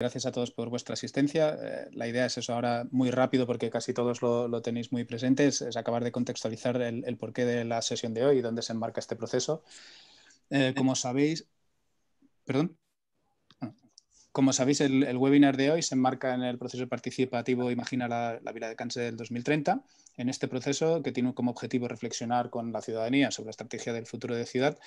gracias a todos por vuestra asistencia. Eh, la idea es eso ahora muy rápido porque casi todos lo, tenéis muy presentes, es acabar de contextualizar el, porqué de la sesión de hoy y dónde se enmarca este proceso. Eh, como sabéis, perdón. Como sabéis, el, webinar de hoy se enmarca en el proceso participativo Imagina la, la Vila de Cáncer del 2030. En este proceso, que tiene como objetivo reflexionar con la ciudadanía sobre la estrategia del futuro de ciudad,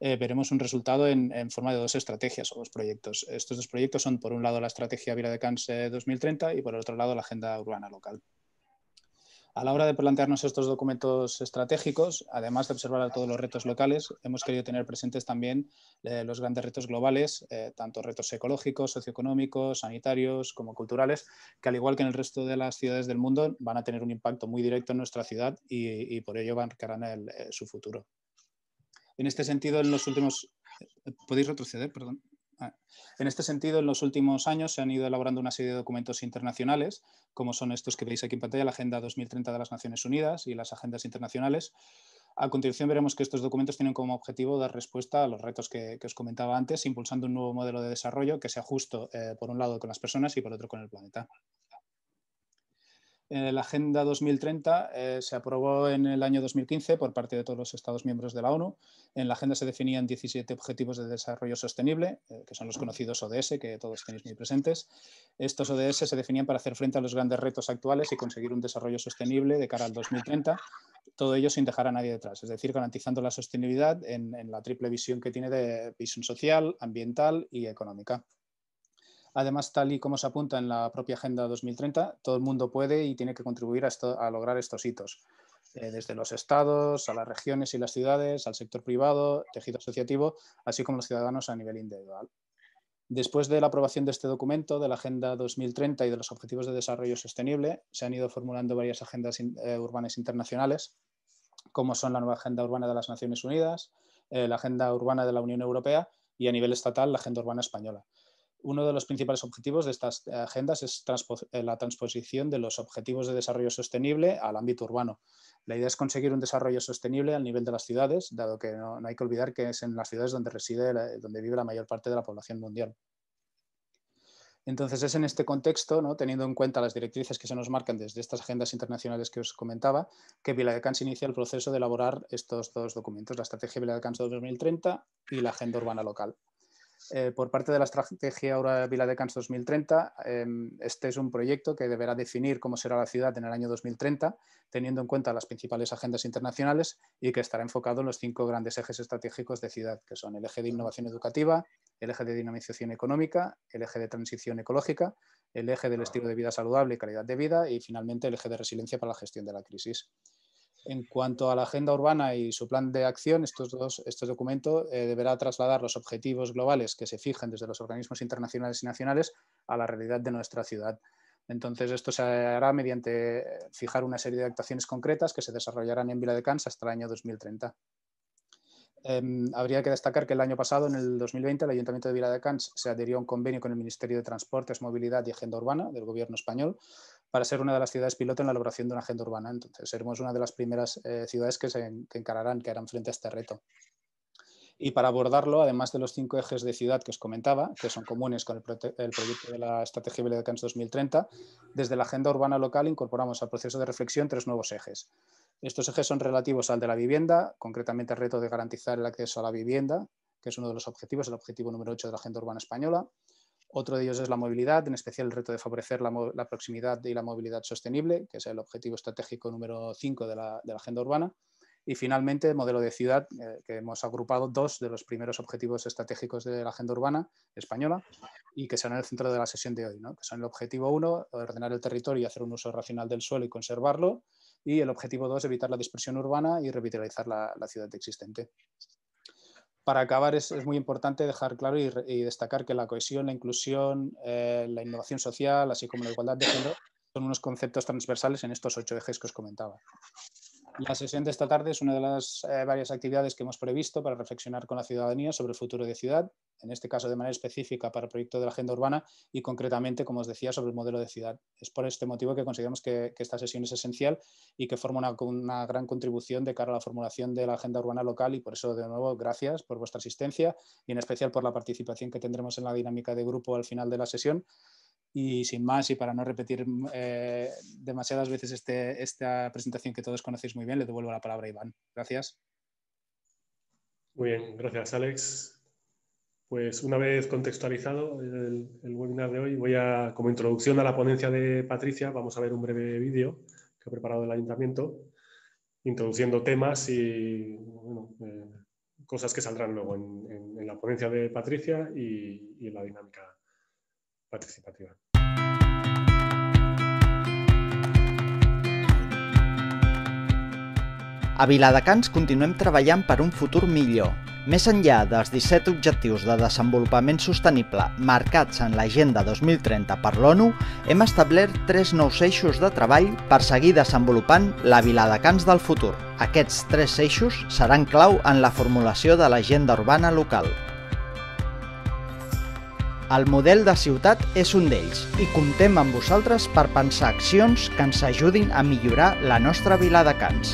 eh, veremos un resultado en, forma de dos estrategias o dos proyectos. Estos dos proyectos son, por un lado, la estrategia Vila de Cans 2030 y, por el otro lado, la agenda urbana local. A la hora de plantearnos estos documentos estratégicos, además de observar todos los retos locales, hemos querido tener presentes también eh, los grandes retos globales, eh, tanto retos ecológicos, socioeconómicos, sanitarios como culturales, que al igual que en el resto de las ciudades del mundo van a tener un impacto muy directo en nuestra ciudad y, por ello marcarán su futuro. En este sentido, en los últimos... ¿Podéis retroceder? Perdón. Ah. En este sentido, en los últimos años se han ido elaborando una serie de documentos internacionales, como son estos que veis aquí en pantalla, la Agenda 2030 de las Naciones Unidas y las agendas internacionales. A continuación veremos que estos documentos tienen como objetivo dar respuesta a los retos que, os comentaba antes, impulsando un nuevo modelo de desarrollo que sea justo, eh, por un lado, con las personas y por otro, con el planeta. Eh, la Agenda 2030 eh, se aprobó en el año 2015 por parte de todos los Estados miembros de la ONU. En la agenda se definían 17 objetivos de desarrollo sostenible, eh, que son los conocidos ODS, que todos tenéis muy presentes. Estos ODS se definían para hacer frente a los grandes retos actuales y conseguir un desarrollo sostenible de cara al 2030, todo ello sin dejar a nadie detrás, es decir, garantizando la sostenibilidad en la triple visión que tiene de visión social, ambiental y económica. Además, tal y como se apunta en la propia Agenda 2030, todo el mundo puede y tiene que contribuir a, lograr estos hitos, eh, desde los estados, a las regiones y las ciudades, al sector privado, tejido asociativo, así como los ciudadanos a nivel individual. Después de la aprobación de este documento, de la Agenda 2030 y de los Objetivos de Desarrollo Sostenible, se han ido formulando varias agendas eh, urbanas internacionales, como son la nueva Agenda Urbana de las Naciones Unidas, eh, la Agenda Urbana de la Unión Europea y a nivel estatal la Agenda Urbana Española uno de los principales objetivos de estas agendas es eh, la transposición de los objetivos de desarrollo sostenible al ámbito urbano. La idea es conseguir un desarrollo sostenible al nivel de las ciudades, dado que no, hay que olvidar que es en las ciudades donde reside, donde vive la mayor parte de la población mundial. Entonces es en este contexto, ¿no? teniendo en cuenta las directrices que se nos marcan desde estas agendas internacionales que os comentaba, que Viladecans inicia el proceso de elaborar estos dos documentos, la Estrategia Viladecans 2030 y la Agenda Urbana Local. Eh, por parte de la Estrategia Aura Vila de Cans 2030, em, este es un proyecto que deberá definir cómo será la ciudad en el año 2030, teniendo en cuenta las principales agendas internacionales y que estará enfocado en los cinco grandes ejes estratégicos de ciudad, que son el eje de innovación educativa, el eje de dinamización económica, el eje de transición ecológica, el eje del estilo de vida saludable y calidad de vida y finalmente el eje de resiliencia para la gestión de la crisis. En cuanto a la agenda urbana y su plan de acción, estos dos, este documento eh, deberá trasladar los objetivos globales que se fijen desde los organismos internacionales y nacionales a la realidad de nuestra ciudad. Entonces, esto se hará mediante fijar una serie de actuaciones concretas que se desarrollarán en Vila de Cans hasta el año 2030. Em, habría que destacar que el año pasado, en el 2020, el Ayuntamiento de Vila de Cans se adhirió a un convenio con el Ministerio de Transportes, Movilidad y Agenda Urbana del Gobierno español para ser una de las ciudades piloto en la elaboración de una agenda urbana. Entonces, seremos una de las primeras eh, ciudades que, se, encararán, que harán frente a este reto. Y para abordarlo, además de los cinco ejes de ciudad que os comentaba, que son comunes con el, proyecto de la Estrategia de Cans 2030, desde la agenda urbana local incorporamos al proceso de reflexión tres nuevos ejes. Estos ejes son relativos al de la vivienda, concretamente el reto de garantizar el acceso a la vivienda, que es uno de los objetivos, el objetivo número 8 de la Agenda Urbana Española. Otro de ellos es la movilidad, en especial el reto de favorecer la, proximidad y la movilidad sostenible, que es el objetivo estratégico número 5 de la, Agenda Urbana. Y finalmente, el modelo de ciudad, eh, que hemos agrupado dos de los primeros objetivos estratégicos de la Agenda Urbana española y que serán el centro de la sesión de hoy, que son el objetivo 1, ordenar el territorio y hacer un uso racional del suelo y conservarlo, y el objetivo 2, evitar la dispersión urbana y revitalizar la, ciudad existente. Para acabar, es, muy importante dejar claro y, destacar que la cohesión, la inclusión, eh, la innovación social, así como la igualdad de género, son unos conceptos transversales en estos ocho ejes que os comentaba. La sesión de esta tarde es una de las eh, varias actividades que hemos previsto para reflexionar con la ciudadanía sobre el futuro de ciudad, en este caso de manera específica para el proyecto de la agenda urbana y concretamente, como os decía, sobre el modelo de ciudad. Es por este motivo que consideramos que, esta sesión es esencial y que forma una, una, gran contribución de cara a la formulación de la agenda urbana local y por eso, de nuevo, gracias por vuestra asistencia y en especial por la participación que tendremos en la dinámica de grupo al final de la sesión. Y sin más, y para no repetir eh, demasiadas veces este, esta presentación que todos conocéis muy bien, le devuelvo la palabra a Iván. Gracias. Muy bien, gracias Alex. Pues una vez contextualizado el, webinar de hoy, voy a, como introducción a la ponencia de Patricia, vamos a ver un breve vídeo que ha preparado el ayuntamiento, introduciendo temas y eh, cosas que saldrán luego en, la ponencia de Patricia y, y en la dinámica participativa. A Viladecans continuem treballant per un futur millor. Més enllà dels 17 objectius de desenvolupament sostenible marcats en l'Agenda 2030 per l'ONU, hem establert tres nous eixos de treball per seguir desenvolupant la Viladecans del futur. Aquests tres eixos seran clau en la formulació de l'agenda urbana local. El model de ciutat és un d'ells i comptem amb vosaltres per pensar accions que ens ajudin a millorar la nostra vila de Cans.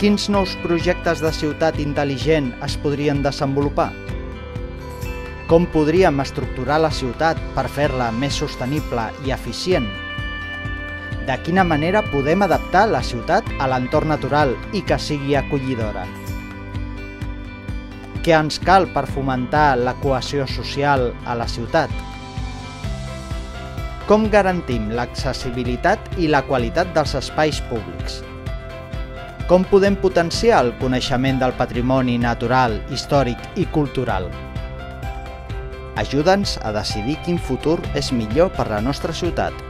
Quins nous projectes de ciutat intel·ligent es podrien desenvolupar? Com podríem estructurar la ciutat per fer-la més sostenible i eficient? De quina manera podem adaptar la ciutat a l'entorn natural i que sigui acollidora? Què ens cal per fomentar la cohesió social a la ciutat? Com garantim l'accessibilitat i la qualitat dels espais públics? Com podem potenciar el coneixement del patrimoni natural, històric i cultural? Ajuda'ns a decidir quin futur és millor per la nostra ciutat.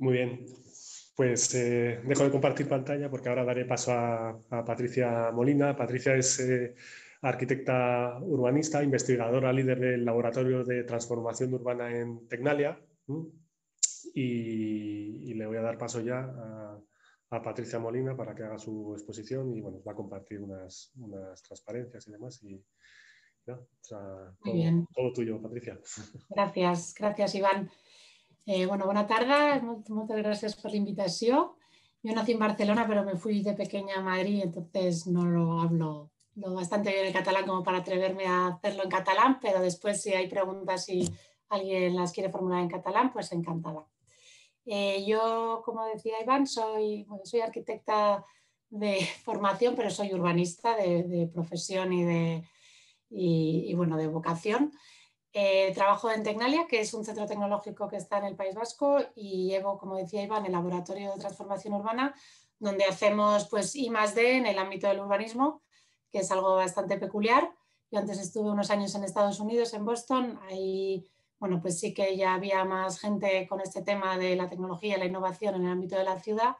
Muy bien. Pues eh, dejo de compartir pantalla porque ahora daré paso a, Patricia Molina. Patricia es eh, arquitecta urbanista, investigadora, líder del Laboratorio de Transformación Urbana en Tecnalia. Y, le voy a dar paso ya a, Patricia Molina para que haga su exposición y bueno, va a compartir unas, transparencias y demás. Y, Muy bien. todo tuyo, Patricia. Gracias, gracias, Iván. Eh, bueno, buena tarde, muchas gracias por la invitación. Yo nací en Barcelona, pero me fui de pequeña a Madrid, entonces no lo hablo lo bastante bien el catalán como para atreverme a hacerlo en catalán, pero después si hay preguntas y alguien las quiere formular en catalán, pues encantada. Eh, yo, como decía Iván, soy, soy arquitecta de formación, pero soy urbanista de, profesión y de, y, bueno, de vocación. Eh, trabajo en Tecnalia, que es un centro tecnológico que está en el País Vasco, y llevo, como decía Iván, el laboratorio de transformación urbana, donde hacemos pues I D en el ámbito del urbanismo, que es algo bastante peculiar. Yo antes estuve unos años en Estados Unidos, en Boston, ahí bueno, pues sí que ya había más gente con este tema de la tecnología y la innovación en el ámbito de la ciudad.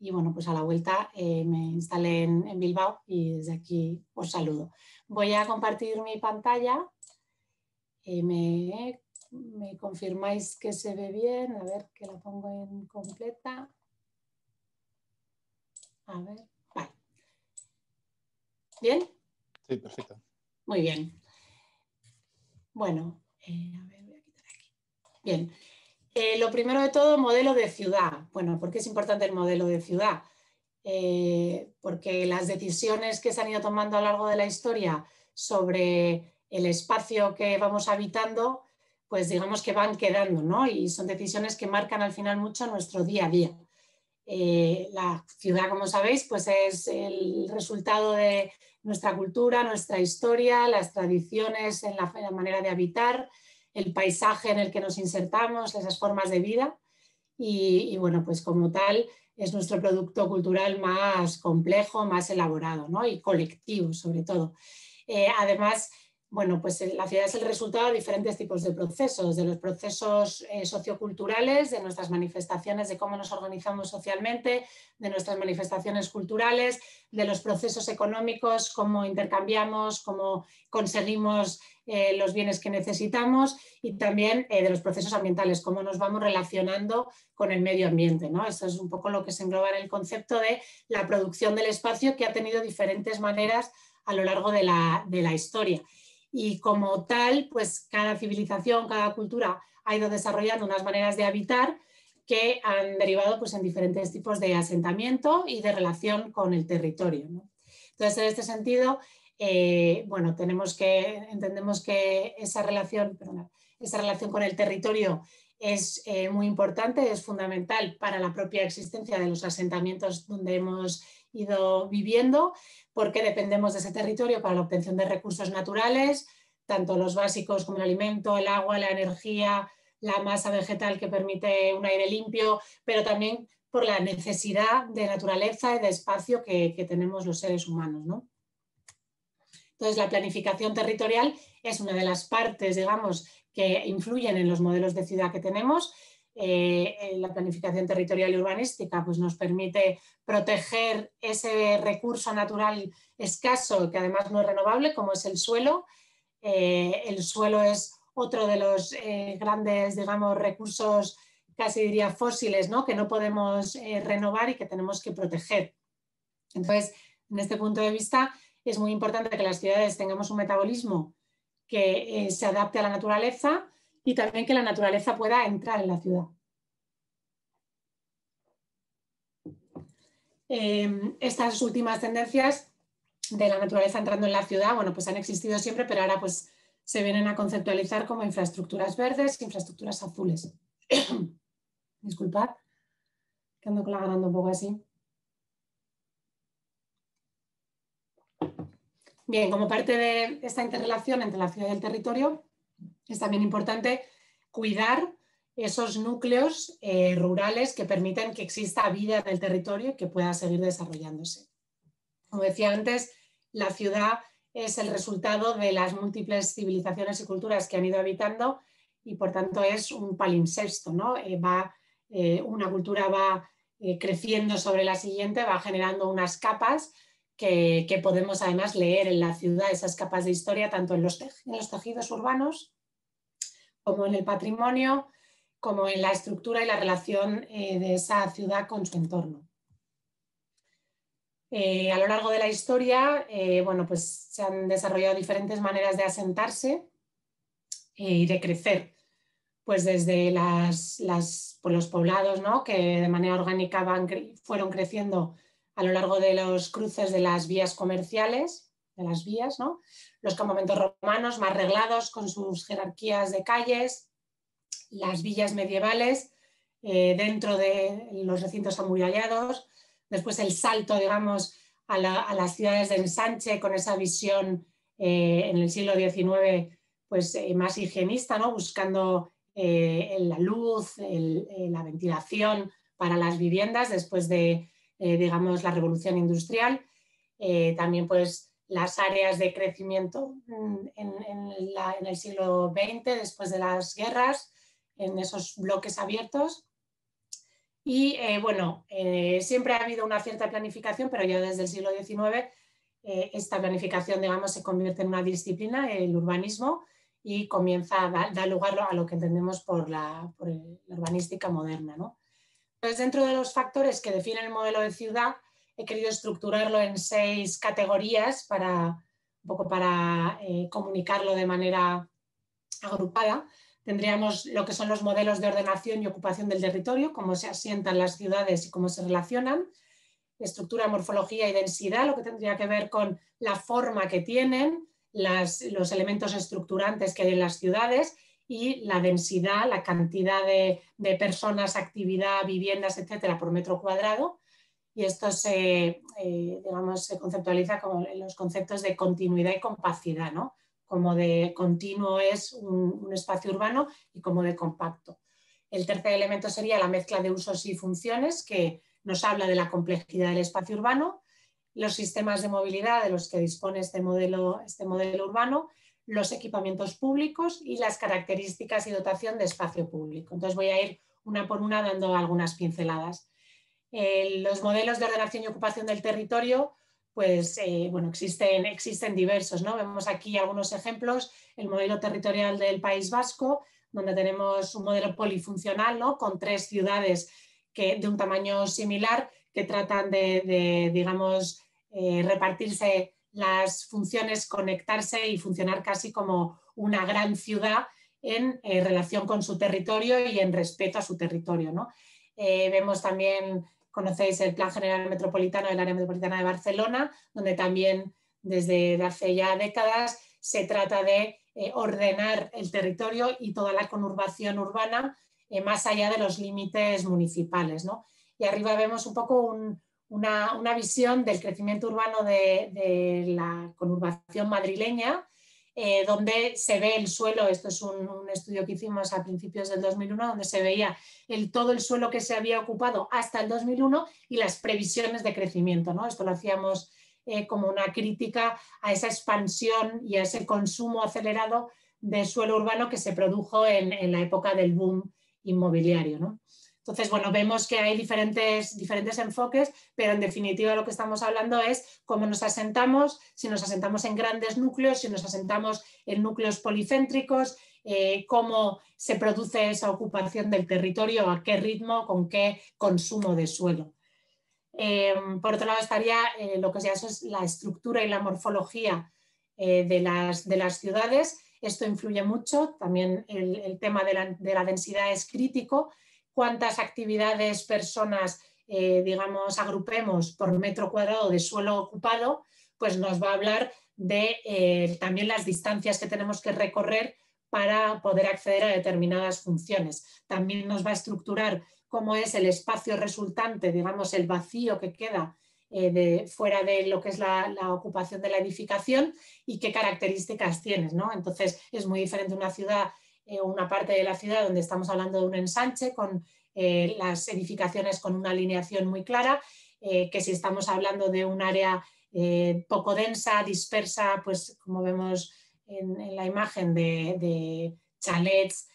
Y bueno, pues a la vuelta eh, me instalé en Bilbao y desde aquí os saludo. Voy a compartir mi pantalla eh, me, confirmáis que se ve bien, a ver que la pongo en completa. A ver, vale. ¿Bien? Sí, perfecto. Muy bien. Bueno, eh, a ver, voy a quitar aquí. Bien. Eh, lo primero de todo, modelo de ciudad. Bueno, ¿por qué es importante el modelo de ciudad? porque las decisiones que se han ido tomando a lo largo de la historia sobre el espacio que vamos habitando, pues digamos que van quedando, ¿no? Y son decisiones que marcan al final mucho nuestro día a día. Eh, la ciudad, como sabéis, pues es el resultado de nuestra cultura, nuestra historia, las tradiciones en la, manera de habitar, el paisaje en el que nos insertamos, esas formas de vida. Y, bueno, pues como tal, es nuestro producto cultural más complejo, más elaborado ¿no? y colectivo, sobre todo. Eh, además, bueno, pues eh, la ciudad es el resultado de diferentes tipos de procesos, de los procesos eh, socioculturales, de nuestras manifestaciones, de cómo nos organizamos socialmente, de nuestras manifestaciones culturales, de los procesos económicos, cómo intercambiamos, cómo conseguimos eh, los bienes que necesitamos y también de los procesos ambientales, cómo nos vamos relacionando con el medio ambiente. ¿no? Esto es un poco lo que se engloba en el concepto de la producción del espacio que ha tenido diferentes maneras a lo largo de la, de la historia y como tal, pues cada civilización, cada cultura ha ido desarrollando unas maneras de habitar que han derivado pues, en diferentes tipos de asentamiento y de relación con el territorio. Entonces, en este sentido, eh, bueno, tenemos que, entendemos que esa relación, esa relación con el territorio es eh, muy importante, es fundamental para la propia existencia de los asentamientos donde hemos ido viviendo, porque dependemos de ese territorio para la obtención de recursos naturales, tanto los básicos como el alimento, el agua, la energía, la masa vegetal que permite un aire limpio, pero también por la necesidad de naturaleza y de espacio que, tenemos los seres humanos. Entonces, la planificación territorial es una de las partes, digamos, que influyen en los modelos de ciudad que tenemos eh, la planificación territorial y urbanística pues nos permite proteger ese recurso natural escaso que además no es renovable, como es el suelo. Eh, el suelo es otro de los eh, grandes, digamos, recursos, casi diría fósiles, ¿no? que no podemos renovar y que tenemos que proteger. Entonces, en este punto de vista, es muy importante que las ciudades tengamos un metabolismo que se adapte a la naturaleza, y también que la naturaleza pueda entrar en la ciudad. Em, estas últimas tendencias de la naturaleza entrando en la ciudad, bueno, pues han existido siempre, pero ahora pues se vienen a conceptualizar como infraestructuras verdes, infraestructuras azules. Disculpad, que ando un poco así. Bien, como parte de esta interrelación entre la ciudad y el territorio, es también importante cuidar esos núcleos eh, rurales que permiten que exista vida en el territorio y que pueda seguir desarrollándose. Como decía antes, la ciudad es el resultado de las múltiples civilizaciones y culturas que han ido habitando y por tanto es un palimpsesto, ¿no? Eh, va, eh, una cultura va creciendo sobre la siguiente, va generando unas capas que, podemos además leer en la ciudad, esas capas de historia, tanto en los tejidos urbanos como en el patrimonio, como en la estructura y la relación eh, de esa ciudad con su entorno. Eh, a lo largo de la historia, eh, bueno, pues se han desarrollado diferentes maneras de asentarse y de crecer, pues desde las, pues los poblados ¿no? que de manera orgánica van, fueron creciendo a lo largo de los cruces de las vías comerciales, de las vías, ¿no? los campamentos romanos más reglados con sus jerarquías de calles, las villas medievales eh, dentro de los recintos amurallados, después el salto, digamos, a, las ciudades de ensanche con esa visión eh, en el siglo XIX pues, eh, más higienista, ¿no? buscando la luz, la ventilación para las viviendas después de, digamos, la revolución industrial. también pues las áreas de crecimiento en, el siglo XX, después de las guerras, en esos bloques abiertos. Y eh, bueno, eh, siempre ha habido una cierta planificación, pero ya desde el siglo XIX eh, esta planificación, digamos, se convierte en una disciplina, el urbanismo, y comienza a dar lugar a lo que entendemos por la, urbanística moderna. Entonces, dentro de los factores que definen el modelo de ciudad, he querido estructurarlo en seis categorías para un poco para eh, comunicarlo de manera agrupada. Tendríamos lo que son los modelos de ordenación y ocupación del territorio, cómo se asientan las ciudades y cómo se relacionan. Estructura, morfología y densidad, lo que tendría que ver con la forma que tienen, los elementos estructurantes que hay en las ciudades y la densidad, la cantidad de, de personas, actividad, viviendas, etcétera, por metro cuadrado y esto se, eh, digamos, se conceptualiza como los conceptos de continuidad y compacidad, ¿no? como de continuo es un, espacio urbano y como de compacto. El tercer elemento sería la mezcla de usos y funciones, que nos habla de la complejidad del espacio urbano, los sistemas de movilidad de los que dispone este modelo, este modelo urbano, los equipamientos públicos y las características y dotación de espacio público. Entonces voy a ir una por una dando algunas pinceladas. Los modelos de ordenación y ocupación del territorio, pues eh, bueno, existen, existen diversos. ¿no? Vemos aquí algunos ejemplos. El modelo territorial del País Vasco, donde tenemos un modelo polifuncional ¿no? con tres ciudades que, de un tamaño similar que tratan de, digamos, eh, repartirse las funciones, conectarse y funcionar casi como una gran ciudad en eh, relación con su territorio y en respeto a su territorio. ¿no? Vemos también, conocéis el Plan General Metropolitano del Área Metropolitana de Barcelona, donde también desde hace ya décadas se trata de eh, ordenar el territorio y toda la conurbación urbana más allá de los límites municipales. ¿no? Y arriba vemos un poco una, visión del crecimiento urbano de, de la conurbación madrileña, eh, donde se ve el suelo, esto es un, estudio que hicimos a principios del 2001, donde se veía el, todo el suelo que se había ocupado hasta el 2001 y las previsiones de crecimiento. ¿no? Esto lo hacíamos eh, como una crítica a esa expansión y a ese consumo acelerado de suelo urbano que se produjo en, en la época del boom inmobiliario. Entonces, bueno, vemos que hay diferentes, diferentes enfoques, pero en definitiva lo que estamos hablando es cómo nos asentamos, si nos asentamos en grandes núcleos, si nos asentamos en núcleos policéntricos, eh, cómo se produce esa ocupación del territorio, a qué ritmo, con qué consumo de suelo. Eh, por otro lado estaría eh, lo que ya es la estructura y la morfología de las, de, las, ciudades. Esto influye mucho, también el, tema de la, de la densidad es crítico cuántas actividades, personas, eh, digamos, agrupemos por metro cuadrado de suelo ocupado, pues nos va a hablar de eh, también las distancias que tenemos que recorrer para poder acceder a determinadas funciones. También nos va a estructurar cómo es el espacio resultante, digamos, el vacío que queda eh, de, fuera de lo que es la, ocupación de la edificación y qué características tienes. ¿no? Entonces, es muy diferente una ciudad eh, una parte de la ciudad donde estamos hablando de un ensanche con eh, las edificaciones con una alineación muy clara, eh, que si estamos hablando de un área poco densa, dispersa, pues como vemos en, la imagen de, chalets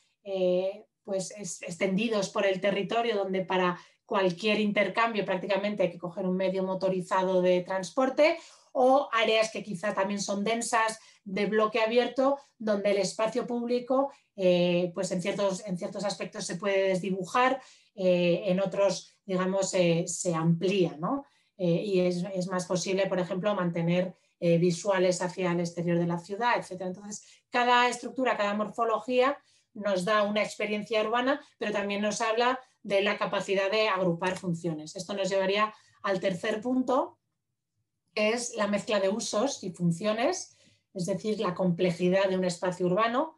pues extendidos por el territorio donde para cualquier intercambio prácticamente hay que coger un medio motorizado de transporte o áreas que quizá también son densas, de bloque abierto, donde el espacio público, eh, pues en ciertos, en ciertos aspectos se puede desdibujar, eh, en otros, digamos, eh, se amplía, ¿no? y es, más posible, por ejemplo, mantener visuales hacia el exterior de la ciudad, etc. Entonces, cada estructura, cada morfología nos da una experiencia urbana, pero también nos habla de la capacidad de agrupar funciones. Esto nos llevaría al tercer punto, que es la mezcla de usos y funciones es decir, la complejidad de un espacio urbano.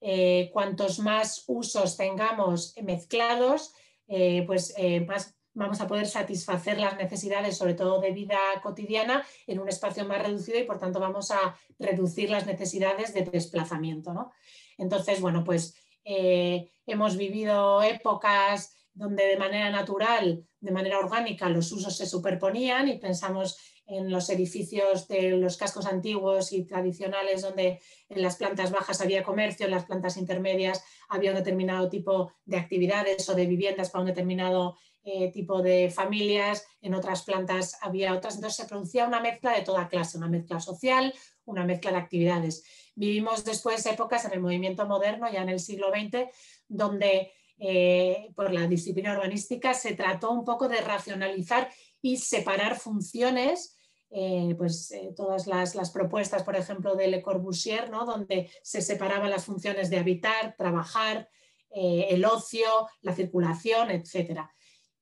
Eh, cuantos más usos tengamos mezclados, eh, pues eh, más vamos a poder satisfacer las necesidades, sobre todo de vida cotidiana, en un espacio más reducido y por tanto vamos a reducir las necesidades de desplazamiento. Entonces, bueno, pues hemos vivido épocas donde de manera natural, de manera orgánica, los usos se superponían y pensamos en los edificios de los cascos antiguos y tradicionales, donde en las plantas bajas había comercio, en las plantas intermedias había un determinado tipo de actividades o de viviendas para un determinado eh, tipo de familias, en otras plantas había otras, entonces se producía una mezcla de toda clase, una mezcla social, una mezcla de actividades. Vivimos después épocas en el movimiento moderno, ya en el siglo XX, donde eh, por la disciplina urbanística se trató un poco de racionalizar y separar funciones eh, pues, eh, todas las, propuestas, por ejemplo, de Le Corbusier, ¿no? donde se separaban las funciones de habitar, trabajar, eh, el ocio, la circulación, etc.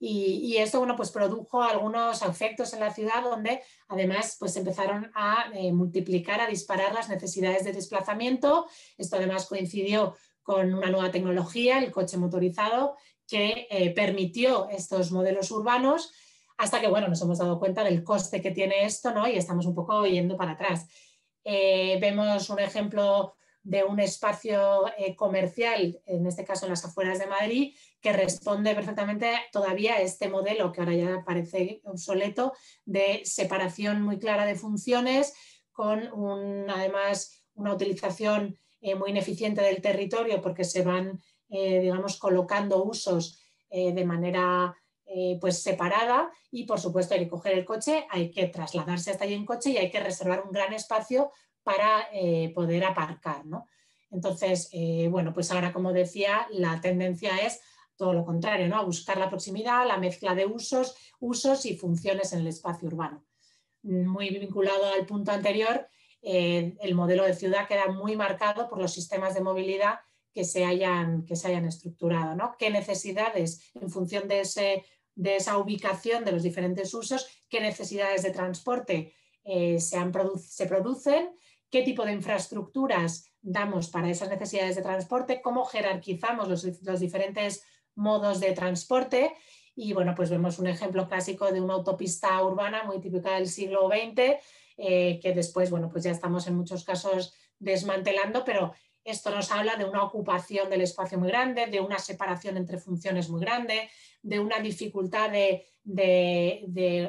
Y, esto bueno, pues produjo algunos efectos en la ciudad donde además pues empezaron a multiplicar, a disparar las necesidades de desplazamiento. Esto además coincidió con una nueva tecnología, el coche motorizado, que permitió estos modelos urbanos hasta que bueno, nos hemos dado cuenta del coste que tiene esto ¿no? y estamos un poco yendo para atrás. Eh, vemos un ejemplo de un espacio eh, comercial, en este caso en las afueras de Madrid, que responde perfectamente todavía a este modelo que ahora ya parece obsoleto de separación muy clara de funciones, con además una utilización muy ineficiente del territorio porque se van, digamos, colocando usos de manera pues separada y por supuesto hay que coger el coche, hay que trasladarse hasta allí en coche y hay que reservar un gran espacio para poder aparcar. ¿no? Entonces, bueno, pues ahora como decía, la tendencia es todo lo contrario, ¿no? a buscar la proximidad, la mezcla de usos, usos y funciones en el espacio urbano. Muy vinculado al punto anterior, eh, el modelo de ciudad queda muy marcado por los sistemas de movilidad que se hayan, que se hayan estructurado. ¿no? ¿Qué necesidades, en función de, ese, de, esa ubicación de los diferentes usos, qué necesidades de transporte eh, se, se producen? ¿Qué tipo de infraestructuras damos para esas necesidades de transporte? ¿Cómo jerarquizamos los, los diferentes modos de transporte. Y bueno, pues vemos un ejemplo clásico de una autopista urbana muy típica del siglo XX, eh, que después, bueno, pues ya estamos en muchos casos desmantelando, pero esto nos habla de una ocupación del espacio muy grande, de una separación entre funciones muy grande, de una dificultad de,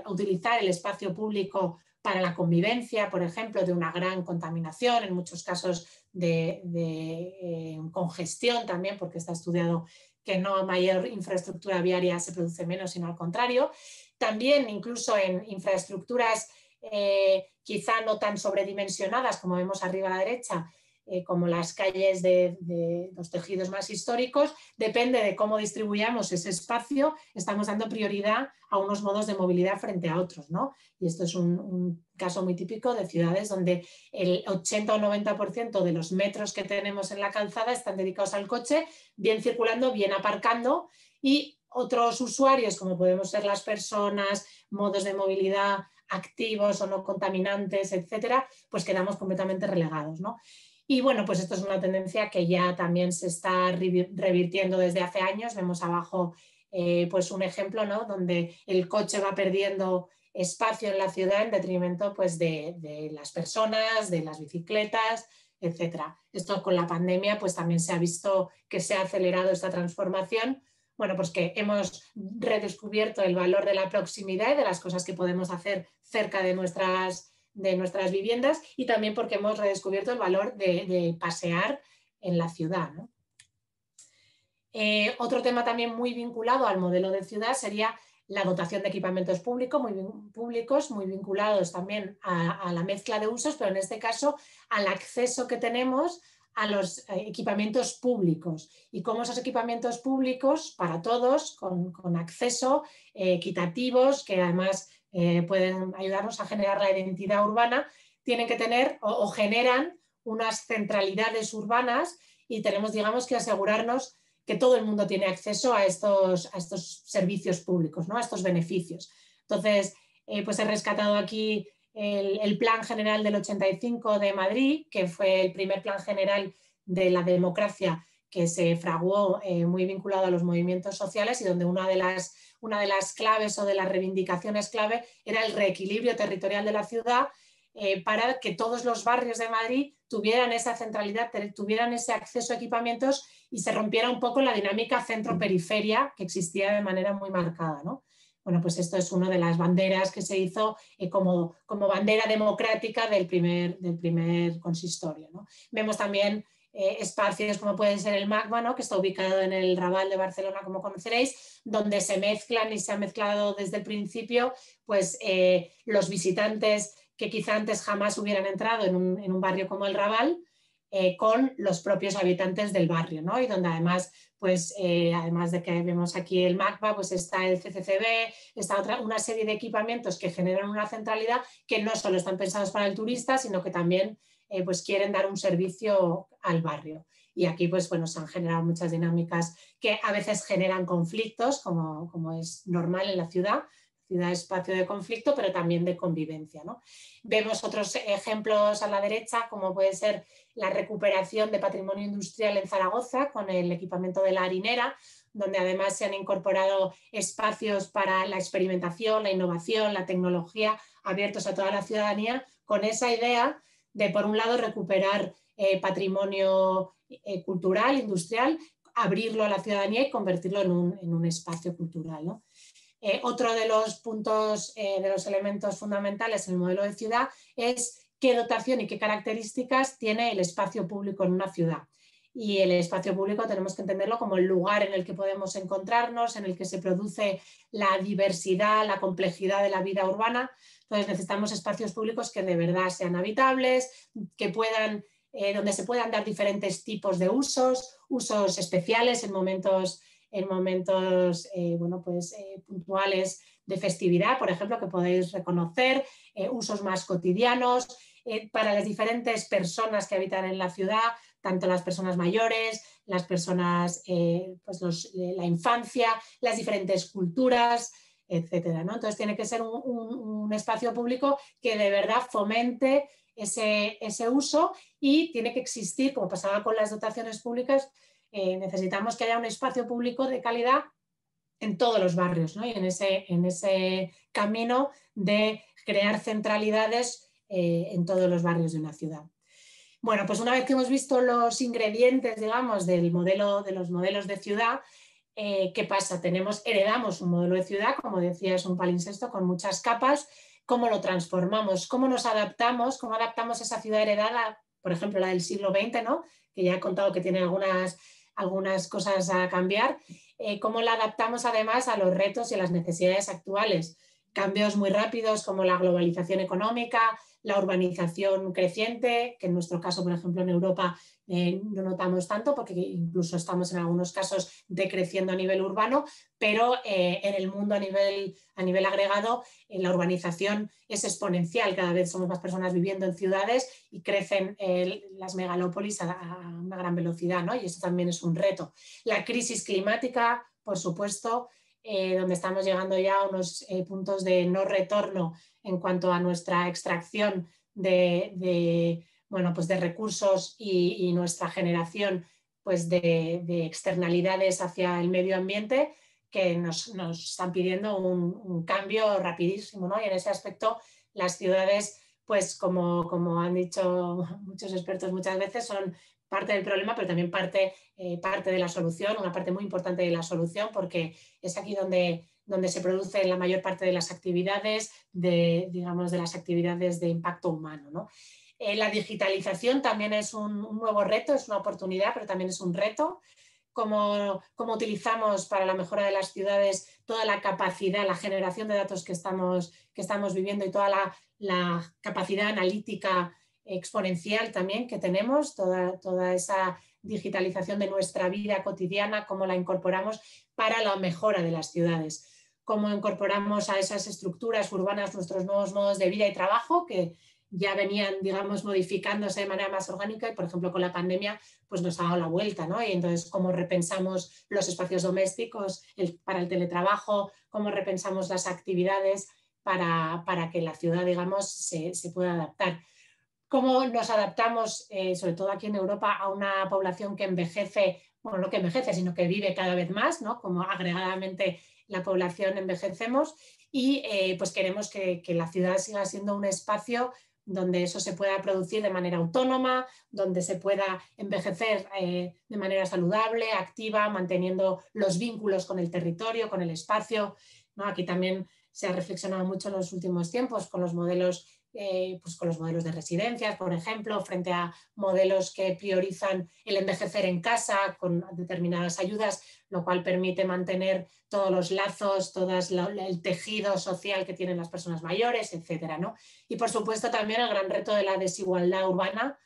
utilizar el espacio público para la convivencia, por ejemplo, de una gran contaminación, en muchos casos de, eh, congestión también, porque está estudiado que no mayor infraestructura viaria se produce menos, sino al contrario. También incluso en infraestructuras eh, quizá no tan sobredimensionadas como vemos arriba a la derecha, eh, como las calles de, los tejidos más históricos, depende de cómo distribuyamos ese espacio, estamos dando prioridad a unos modos de movilidad frente a otros. ¿no? Y esto es un, caso muy típico de ciudades donde el 80 o 90% de los metros que tenemos en la calzada están dedicados al coche, bien circulando, bien aparcando y otros usuarios, como podemos ser las personas, modos de movilidad activos o no contaminantes, etcétera, pues quedamos completamente relegados. ¿no? Y bueno, pues esto es una tendencia que ya también se está revirtiendo desde hace años. Vemos abajo eh, pues un ejemplo ¿no? donde el coche va perdiendo espacio en la ciudad en detrimento pues, de, las personas, de las bicicletas, etc. Esto con la pandemia pues también se ha visto que se ha acelerado esta transformación. Bueno, pues que hemos redescubierto el valor de la proximidad y de las cosas que podemos hacer cerca de nuestras de nuestras viviendas y también porque hemos redescubierto el valor de, pasear en la ciudad. Eh, otro tema también muy vinculado al modelo de ciudad sería la dotación de equipamientos públicos, muy, públicos, muy vinculados también a, la mezcla de usos, pero en este caso al acceso que tenemos a los eh, equipamientos públicos y cómo esos equipamientos públicos para todos, con, acceso, eh, equitativos, que además eh, pueden ayudarnos a generar la identidad urbana, tienen que tener o, generan unas centralidades urbanas y tenemos, digamos, que asegurarnos que todo el mundo tiene acceso a estos, a estos servicios públicos, ¿no? a estos beneficios. Entonces, eh, pues he rescatado aquí el, Plan General del 85 de Madrid, que fue el primer plan general de la democracia que se fraguó eh, muy vinculado a los movimientos sociales y donde una de las una de las claves o de las reivindicaciones clave era el reequilibrio territorial de la ciudad eh, para que todos los barrios de Madrid tuvieran esa centralidad, tuvieran ese acceso a equipamientos y se rompiera un poco la dinámica centro-periferia que existía de manera muy marcada. Bueno, pues esto es una de las banderas que se hizo eh, como, como, bandera democrática del primer, del primer consistorio. Vemos también eh, espacios como pueden ser el Magma, que está ubicado en el Raval de Barcelona, como conoceréis, donde se mezclan y se ha mezclado desde el principio pues, eh, los visitantes que quizá antes jamás hubieran entrado en un, barrio como el Raval, eh, con los propios habitantes del barrio, ¿no? Y donde además, pues, además de que vemos aquí el MACBA, pues está el CCCB, está otra, una serie de equipamientos que generan una centralidad que no solo están pensados para el turista, sino que también eh, pues quieren dar un servicio al barrio. Y aquí pues, bueno, se han generado muchas dinámicas que a veces generan conflictos, como, como es normal en la ciudad, ciudad espacio de conflicto, pero también de convivencia. Vemos otros ejemplos a la derecha, como puede ser la recuperación de patrimonio industrial en Zaragoza con el equipamiento de la harinera, donde además se han incorporado espacios para la experimentación, la innovación, la tecnología abiertos a toda la ciudadanía, con esa idea de, por un lado, recuperar eh, patrimonio eh, cultural, industrial, abrirlo a la ciudadanía y convertirlo en un, espacio cultural. Eh, otro de los puntos, de los elementos fundamentales en el modelo de ciudad es qué dotación y qué características tiene el espacio público en una ciudad. Y el espacio público tenemos que entenderlo como el lugar en el que podemos encontrarnos, en el que se produce la diversidad, la complejidad de la vida urbana. Entonces necesitamos espacios públicos que de verdad sean habitables, que puedan, eh, donde se puedan dar diferentes tipos de usos, usos especiales en momentos, en momentos eh, bueno, pues, eh, puntuales de festividad, por ejemplo, que podéis reconocer, usos más cotidianos, para las diferentes personas que habitan en la ciudad, tanto las personas mayores, las personas, pues la infancia, las diferentes culturas, etcétera. ¿no? Entonces tiene que ser un, espacio público que de verdad fomente ese, uso y tiene que existir, como pasaba con las dotaciones públicas, eh, necesitamos que haya un espacio público de calidad en todos los barrios ¿no? y en ese, en ese camino de crear centralidades eh, en todos los barrios de una ciudad. Bueno, pues una vez que hemos visto los ingredientes, digamos, del modelo, de los modelos de ciudad, eh, ¿qué pasa? Tenemos, heredamos un modelo de ciudad, como decía, es un palincesto con muchas capas. ¿Cómo lo transformamos? ¿Cómo nos adaptamos? ¿Cómo adaptamos esa ciudad heredada, por ejemplo, la del siglo XX, ¿no? que ya he contado que tiene algunas, algunas cosas a cambiar? Eh, ¿Cómo la adaptamos además a los retos y a las necesidades actuales? Cambios muy rápidos como la globalización económica, la urbanización creciente, que en nuestro caso, por ejemplo, en Europa eh, no notamos tanto porque incluso estamos en algunos casos decreciendo a nivel urbano, pero eh, en el mundo a nivel, a nivel agregado eh, la urbanización es exponencial, cada vez somos más personas viviendo en ciudades y crecen las megalópolis a, una gran velocidad, ¿no? y eso también es un reto. La crisis climática, por supuesto, donde estamos llegando ya a unos puntos de no retorno en cuanto a nuestra extracción de, bueno, pues de recursos y, nuestra generación pues de, externalidades hacia el medio ambiente que nos, están pidiendo un, cambio rapidísimo. ¿no? Y en ese aspecto las ciudades, pues como, como han dicho muchos expertos muchas veces, son parte del problema, pero también parte, eh, parte de la solución, una parte muy importante de la solución, porque es aquí donde donde se producen la mayor parte de las actividades, de, digamos, de las actividades de impacto humano. Eh, la digitalización también es un, nuevo reto, es una oportunidad, pero también es un reto. Cómo, utilizamos para la mejora de las ciudades toda la capacidad, la generación de datos que estamos, que estamos viviendo y toda la, capacidad analítica exponencial también que tenemos, toda, toda esa digitalización de nuestra vida cotidiana, cómo la incorporamos para la mejora de las ciudades cómo incorporamos a esas estructuras urbanas nuestros nuevos modos de vida y trabajo que ya venían, digamos, modificándose de manera más orgánica y, por ejemplo, con la pandemia, pues nos ha dado la vuelta, ¿no? Y entonces, cómo repensamos los espacios domésticos para el teletrabajo, cómo repensamos las actividades para, que la ciudad, digamos, se, pueda adaptar. Cómo nos adaptamos, eh, sobre todo aquí en Europa, a una población que envejece, bueno, no que envejece, sino que vive cada vez más, ¿no? Como agregadamente la población envejecemos y eh, pues queremos que, la ciudad siga siendo un espacio donde eso se pueda producir de manera autónoma, donde se pueda envejecer eh, de manera saludable, activa, manteniendo los vínculos con el territorio, con el espacio. ¿no? Aquí también se ha reflexionado mucho en los últimos tiempos con los modelos eh, pues con los modelos de residencias, por ejemplo, frente a modelos que priorizan el envejecer en casa con determinadas ayudas, lo cual permite mantener todos los lazos, todo el tejido social que tienen las personas mayores, etc. Y por supuesto también el gran reto de la desigualdad urbana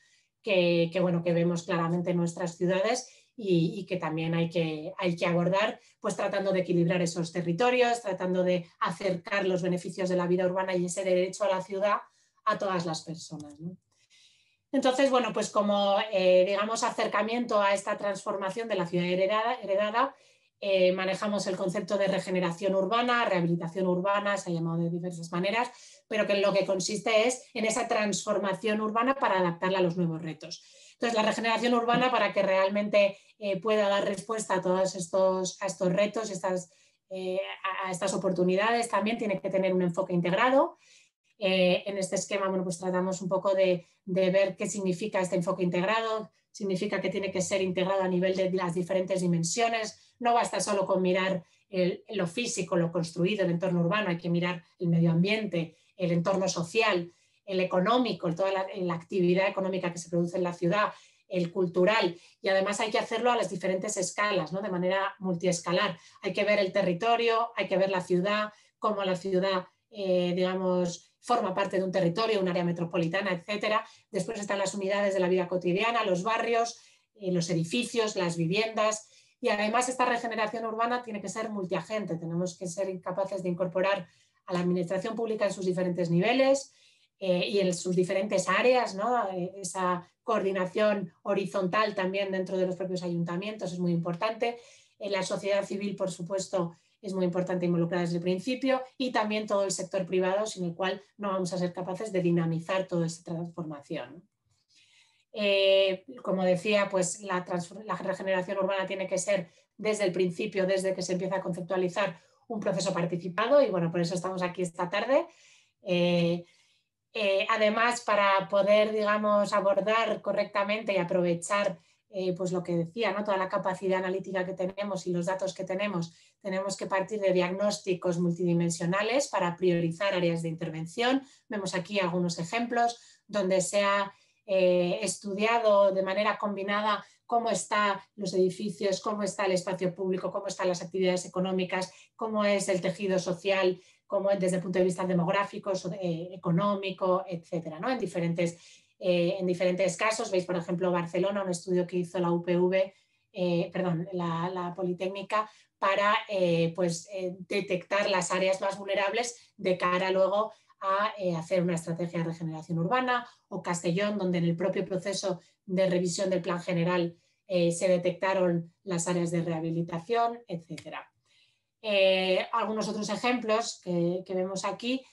que, bueno, que vemos claramente en nuestras ciudades y, que también hay que, hay que abordar, pues tratando de equilibrar esos territorios, tratando de acercar los beneficios de la vida urbana y ese derecho a la ciudad a todas las personas. Entonces, bueno, pues como, eh, digamos, acercamiento a esta transformación de la ciudad heredada, eh, manejamos el concepto de regeneración urbana, rehabilitación urbana, se ha llamado de diversas maneras, pero que lo que consiste es en esa transformación urbana para adaptarla a los nuevos retos. Entonces, la regeneración urbana para que realmente eh, pueda dar respuesta a todos estos, a estos retos, estas, a estas oportunidades, también tiene que tener un enfoque integrado eh, en este esquema, bueno, pues tratamos un poco de, ver qué significa este enfoque integrado. Significa que tiene que ser integrado a nivel de las diferentes dimensiones. No basta solo con mirar lo físico, lo construido, el entorno urbano, hay que mirar el medio ambiente, el entorno social, el económico, toda la, actividad económica que se produce en la ciudad, el cultural, y además hay que hacerlo a las diferentes escalas, ¿no? de manera multiescalar. Hay que ver el territorio, hay que ver la ciudad, cómo la ciudad, eh, digamos, forma parte de un territorio, un área metropolitana, etcétera. Después están las unidades de la vida cotidiana, los barrios, eh, los edificios, las viviendas. Y además esta regeneración urbana tiene que ser multiagente. Tenemos que ser capaces de incorporar a la administración pública en sus diferentes niveles eh, y en sus diferentes áreas, ¿no? Eh, esa coordinación horizontal también dentro de los propios ayuntamientos es muy importante. En la sociedad civil, por supuesto, es muy importante involucrar desde el principio y también todo el sector privado, sin el cual no vamos a ser capaces de dinamizar toda esta transformación. Eh, como decía, pues la, regeneración urbana tiene que ser desde el principio, desde que se empieza a conceptualizar un proceso participado y bueno, por eso estamos aquí esta tarde. Eh, eh, además, para poder, digamos, abordar correctamente y aprovechar pues lo que decía, ¿no? toda la capacidad analítica que tenemos y los datos que tenemos, tenemos que partir de diagnósticos multidimensionales para priorizar áreas de intervención. Vemos aquí algunos ejemplos donde se ha eh, estudiado de manera combinada cómo están los edificios, cómo está el espacio público, cómo están las actividades económicas, cómo es el tejido social, cómo es desde el punto de vista demográfico, eh, económico, etcétera, ¿no? en, diferentes, eh, en diferentes casos. Veis, por ejemplo, Barcelona, un estudio que hizo la UPV, perdón, la, Politécnica, para pues, detectar las áreas más vulnerables de cara luego a eh, hacer una estrategia de regeneración urbana, o Castellón, donde en el propio proceso de revisión del plan general eh, se detectaron las áreas de rehabilitación, etc. Eh, algunos otros ejemplos que, vemos aquí,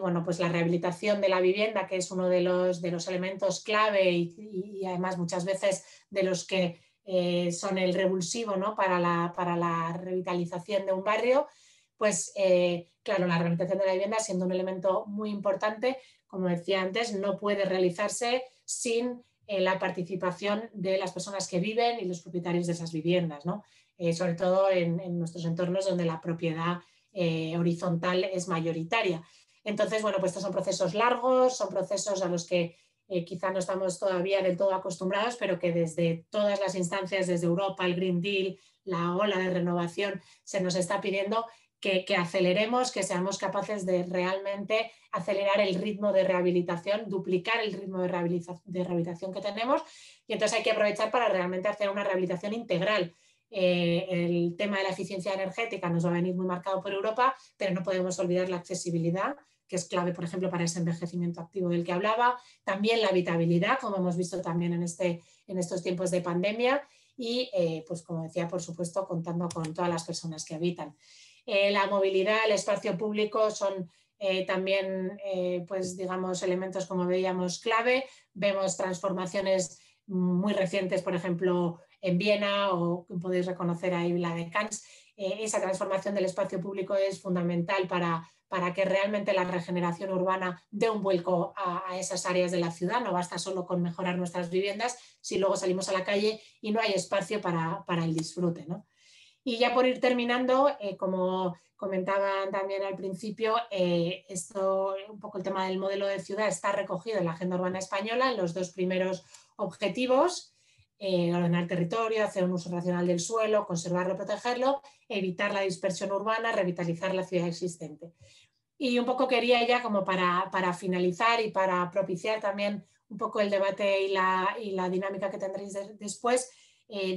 bueno, pues la rehabilitación de la vivienda, que es uno de los, de los elementos clave y, además muchas veces de los que son el revulsivo ¿no? para, la, para la revitalización de un barrio, pues eh, claro, la rehabilitación de la vivienda siendo un elemento muy importante, como decía antes, no puede realizarse sin eh, la participación de las personas que viven y los propietarios de esas viviendas, ¿no? Eh, sobre todo en, nuestros entornos donde la propiedad horizontal es mayoritaria. Entonces, bueno, pues estos son procesos largos, son procesos a los que quizá no estamos todavía del todo acostumbrados, pero que desde todas las instancias, desde Europa, el Green Deal, la ola de renovación, se nos está pidiendo que, aceleremos, que seamos capaces de realmente acelerar el ritmo de rehabilitación, duplicar el ritmo de rehabilitación, que tenemos y entonces hay que aprovechar para realmente hacer una rehabilitación integral. Eh, el tema de la eficiencia energética nos va a venir muy marcado por Europa, pero no podemos olvidar la accesibilidad, que es clave, por ejemplo, para ese envejecimiento activo del que hablaba. También la habitabilidad, como hemos visto también en, este, en estos tiempos de pandemia. Y, eh, pues como decía, por supuesto, contando con todas las personas que habitan. Eh, la movilidad, el espacio público son también, pues digamos, elementos como veíamos clave. Vemos transformaciones muy recientes, por ejemplo, en Viena o podéis reconocer ahí la de Cannes. esa transformación del espacio público es fundamental para, para, que realmente la regeneración urbana dé un vuelco a, esas áreas de la ciudad. No basta solo con mejorar nuestras viviendas si luego salimos a la calle y no hay espacio para, para el disfrute. ¿no? Y ya por ir terminando, eh, como comentaban también al principio, eh, esto, un poco el tema del modelo de ciudad está recogido en la Agenda Urbana Española en los dos primeros objetivos, eh, ordenar territorio, hacer un uso racional del suelo, conservarlo, protegerlo, evitar la dispersión urbana, revitalizar la ciudad existente. Y un poco quería ya como para, para finalizar y para propiciar también un poco el debate y la, y la dinámica que tendréis después,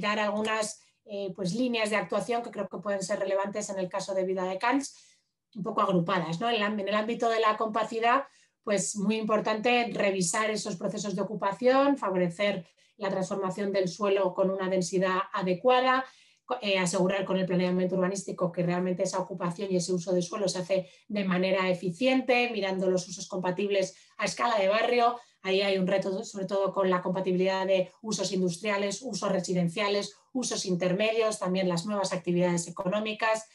dar algunas eh, pues líneas de actuación que creo que pueden ser relevantes en el caso de vida de Cans, un poco agrupadas. ¿no? En, el ámbito de la compacidad, pues muy importante revisar esos procesos de ocupación, favorecer la transformación del suelo con una densidad adecuada, eh, asegurar con el planeamiento urbanístico que realmente esa ocupación y ese uso de suelo se hace de manera eficiente, mirando los usos compatibles a escala de barrio, Ahí hay un reto sobre todo con la compatibilidad de usos industriales, usos residenciales, usos intermedios, también las nuevas actividades económicas.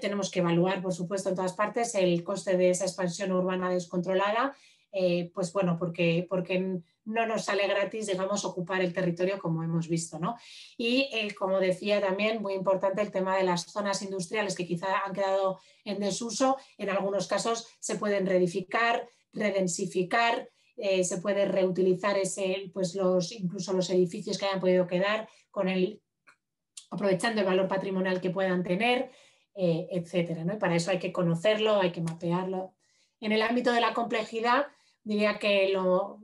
Tenemos que evaluar, por supuesto, en todas partes el coste de esa expansión urbana descontrolada, eh, pues bueno, porque, porque no nos sale gratis, digamos, ocupar el territorio como hemos visto, ¿no? Y eh, como decía también, muy importante el tema de las zonas industriales que quizá han quedado en desuso, en algunos casos se pueden reedificar, redensificar, eh, se puede reutilizar ese, pues los, incluso los edificios que hayan podido quedar con el, aprovechando el valor patrimonial que puedan tener, eh, etcétera. ¿no? Para eso hay que conocerlo, hay que mapearlo. En el ámbito de la complejidad, diría que lo,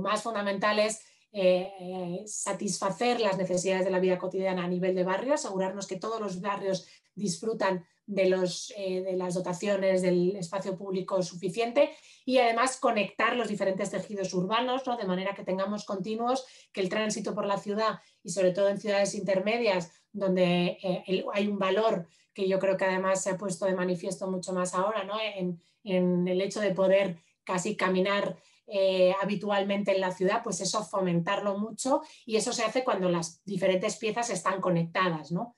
más fundamental es eh, satisfacer las necesidades de la vida cotidiana a nivel de barrio, asegurarnos que todos los barrios disfrutan de, los, eh, de las dotaciones del espacio público suficiente y además conectar los diferentes tejidos urbanos, de manera que tengamos continuos, que el tránsito por la ciudad y sobre todo en ciudades intermedias, donde eh, hay un valor que yo creo que además se ha puesto de manifiesto mucho más ahora, ¿no? en, el hecho de poder casi caminar eh, habitualmente en la ciudad, pues eso fomentarlo mucho y eso se hace cuando las diferentes piezas están conectadas. ¿no?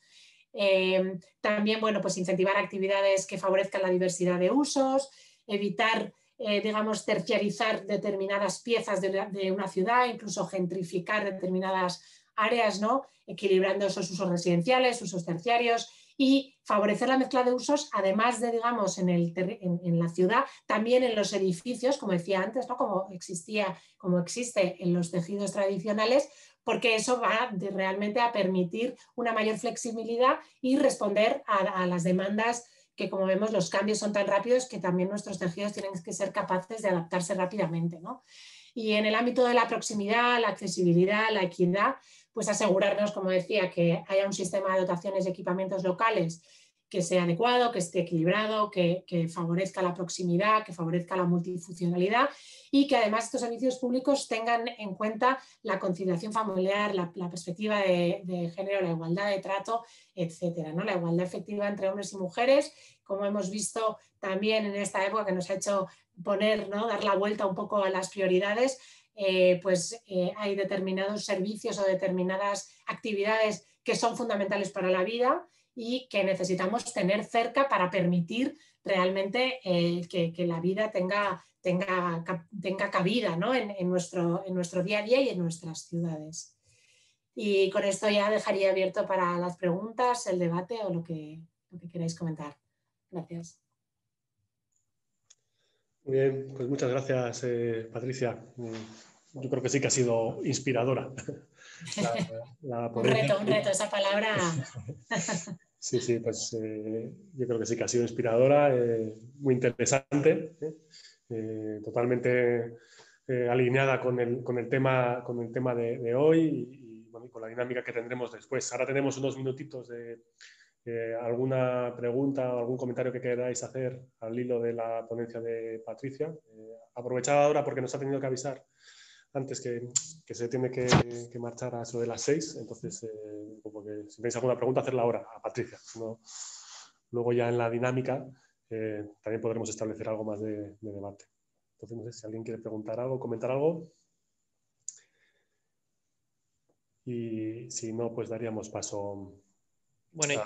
Eh, también, bueno, pues incentivar actividades que favorezcan la diversidad de usos, evitar, eh, digamos, terciarizar determinadas piezas de, una ciudad, incluso gentrificar determinadas áreas, ¿no? Equilibrando esos usos residenciales, usos terciarios y favorecer la mezcla de usos, además de, digamos, en, el, en, la ciudad, también en los edificios, como decía antes, ¿no? como existía, como existe en los tejidos tradicionales, porque eso va realmente a permitir una mayor flexibilidad y responder a, las demandas que como vemos los cambios son tan rápidos que también nuestros tejidos tienen que ser capaces de adaptarse rápidamente. Y en el ámbito de la proximidad, la accesibilidad, la equidad, pues asegurarnos, como decía, que haya un sistema de dotaciones y equipamientos locales que sea adecuado, que esté equilibrado, que, favorezca la proximidad, que favorezca la multifuncionalidad y que además estos servicios públicos tengan en cuenta la conciliación familiar, la, perspectiva de, género, la igualdad de trato, etcétera, ¿no? La igualdad efectiva entre hombres y mujeres, como hemos visto también en esta época que nos ha hecho poner, ¿no? dar la vuelta un poco a las prioridades, eh, pues eh, hay determinados servicios o determinadas actividades que son fundamentales para la vida y que necesitamos tener cerca para permitir realmente eh, que, la vida tenga, tenga, tenga cabida en, nuestro, en nuestro día a día y en nuestras ciudades. Y con esto ya dejaría abierto para las preguntas, el debate o lo que, lo que queráis comentar. Gracias. Muy bien, pues muchas gracias, eh, Patricia. Mm, yo creo que sí que ha sido inspiradora. un reto, un reto, esa palabra. Sí, sí, pues eh, yo creo que sí que ha sido inspiradora, eh, muy interesante, totalmente alineada con el, con el, tema, con el tema de, hoy y, con la dinámica que tendremos después. Ahora tenemos unos minutitos de alguna pregunta o algún comentario que queráis hacer al hilo de la ponencia de Patricia. aprovechad ahora porque nos ha tenido que avisar antes que, se tiene que, marchar a eso de las seis. Entonces, eh, si tenéis alguna pregunta, hacerla ahora a Patricia. luego ya en la dinámica eh, también podremos establecer algo más de, debate. Entonces, no sé si alguien quiere preguntar algo, comentar algo. Y si no, pues daríamos paso. Bueno,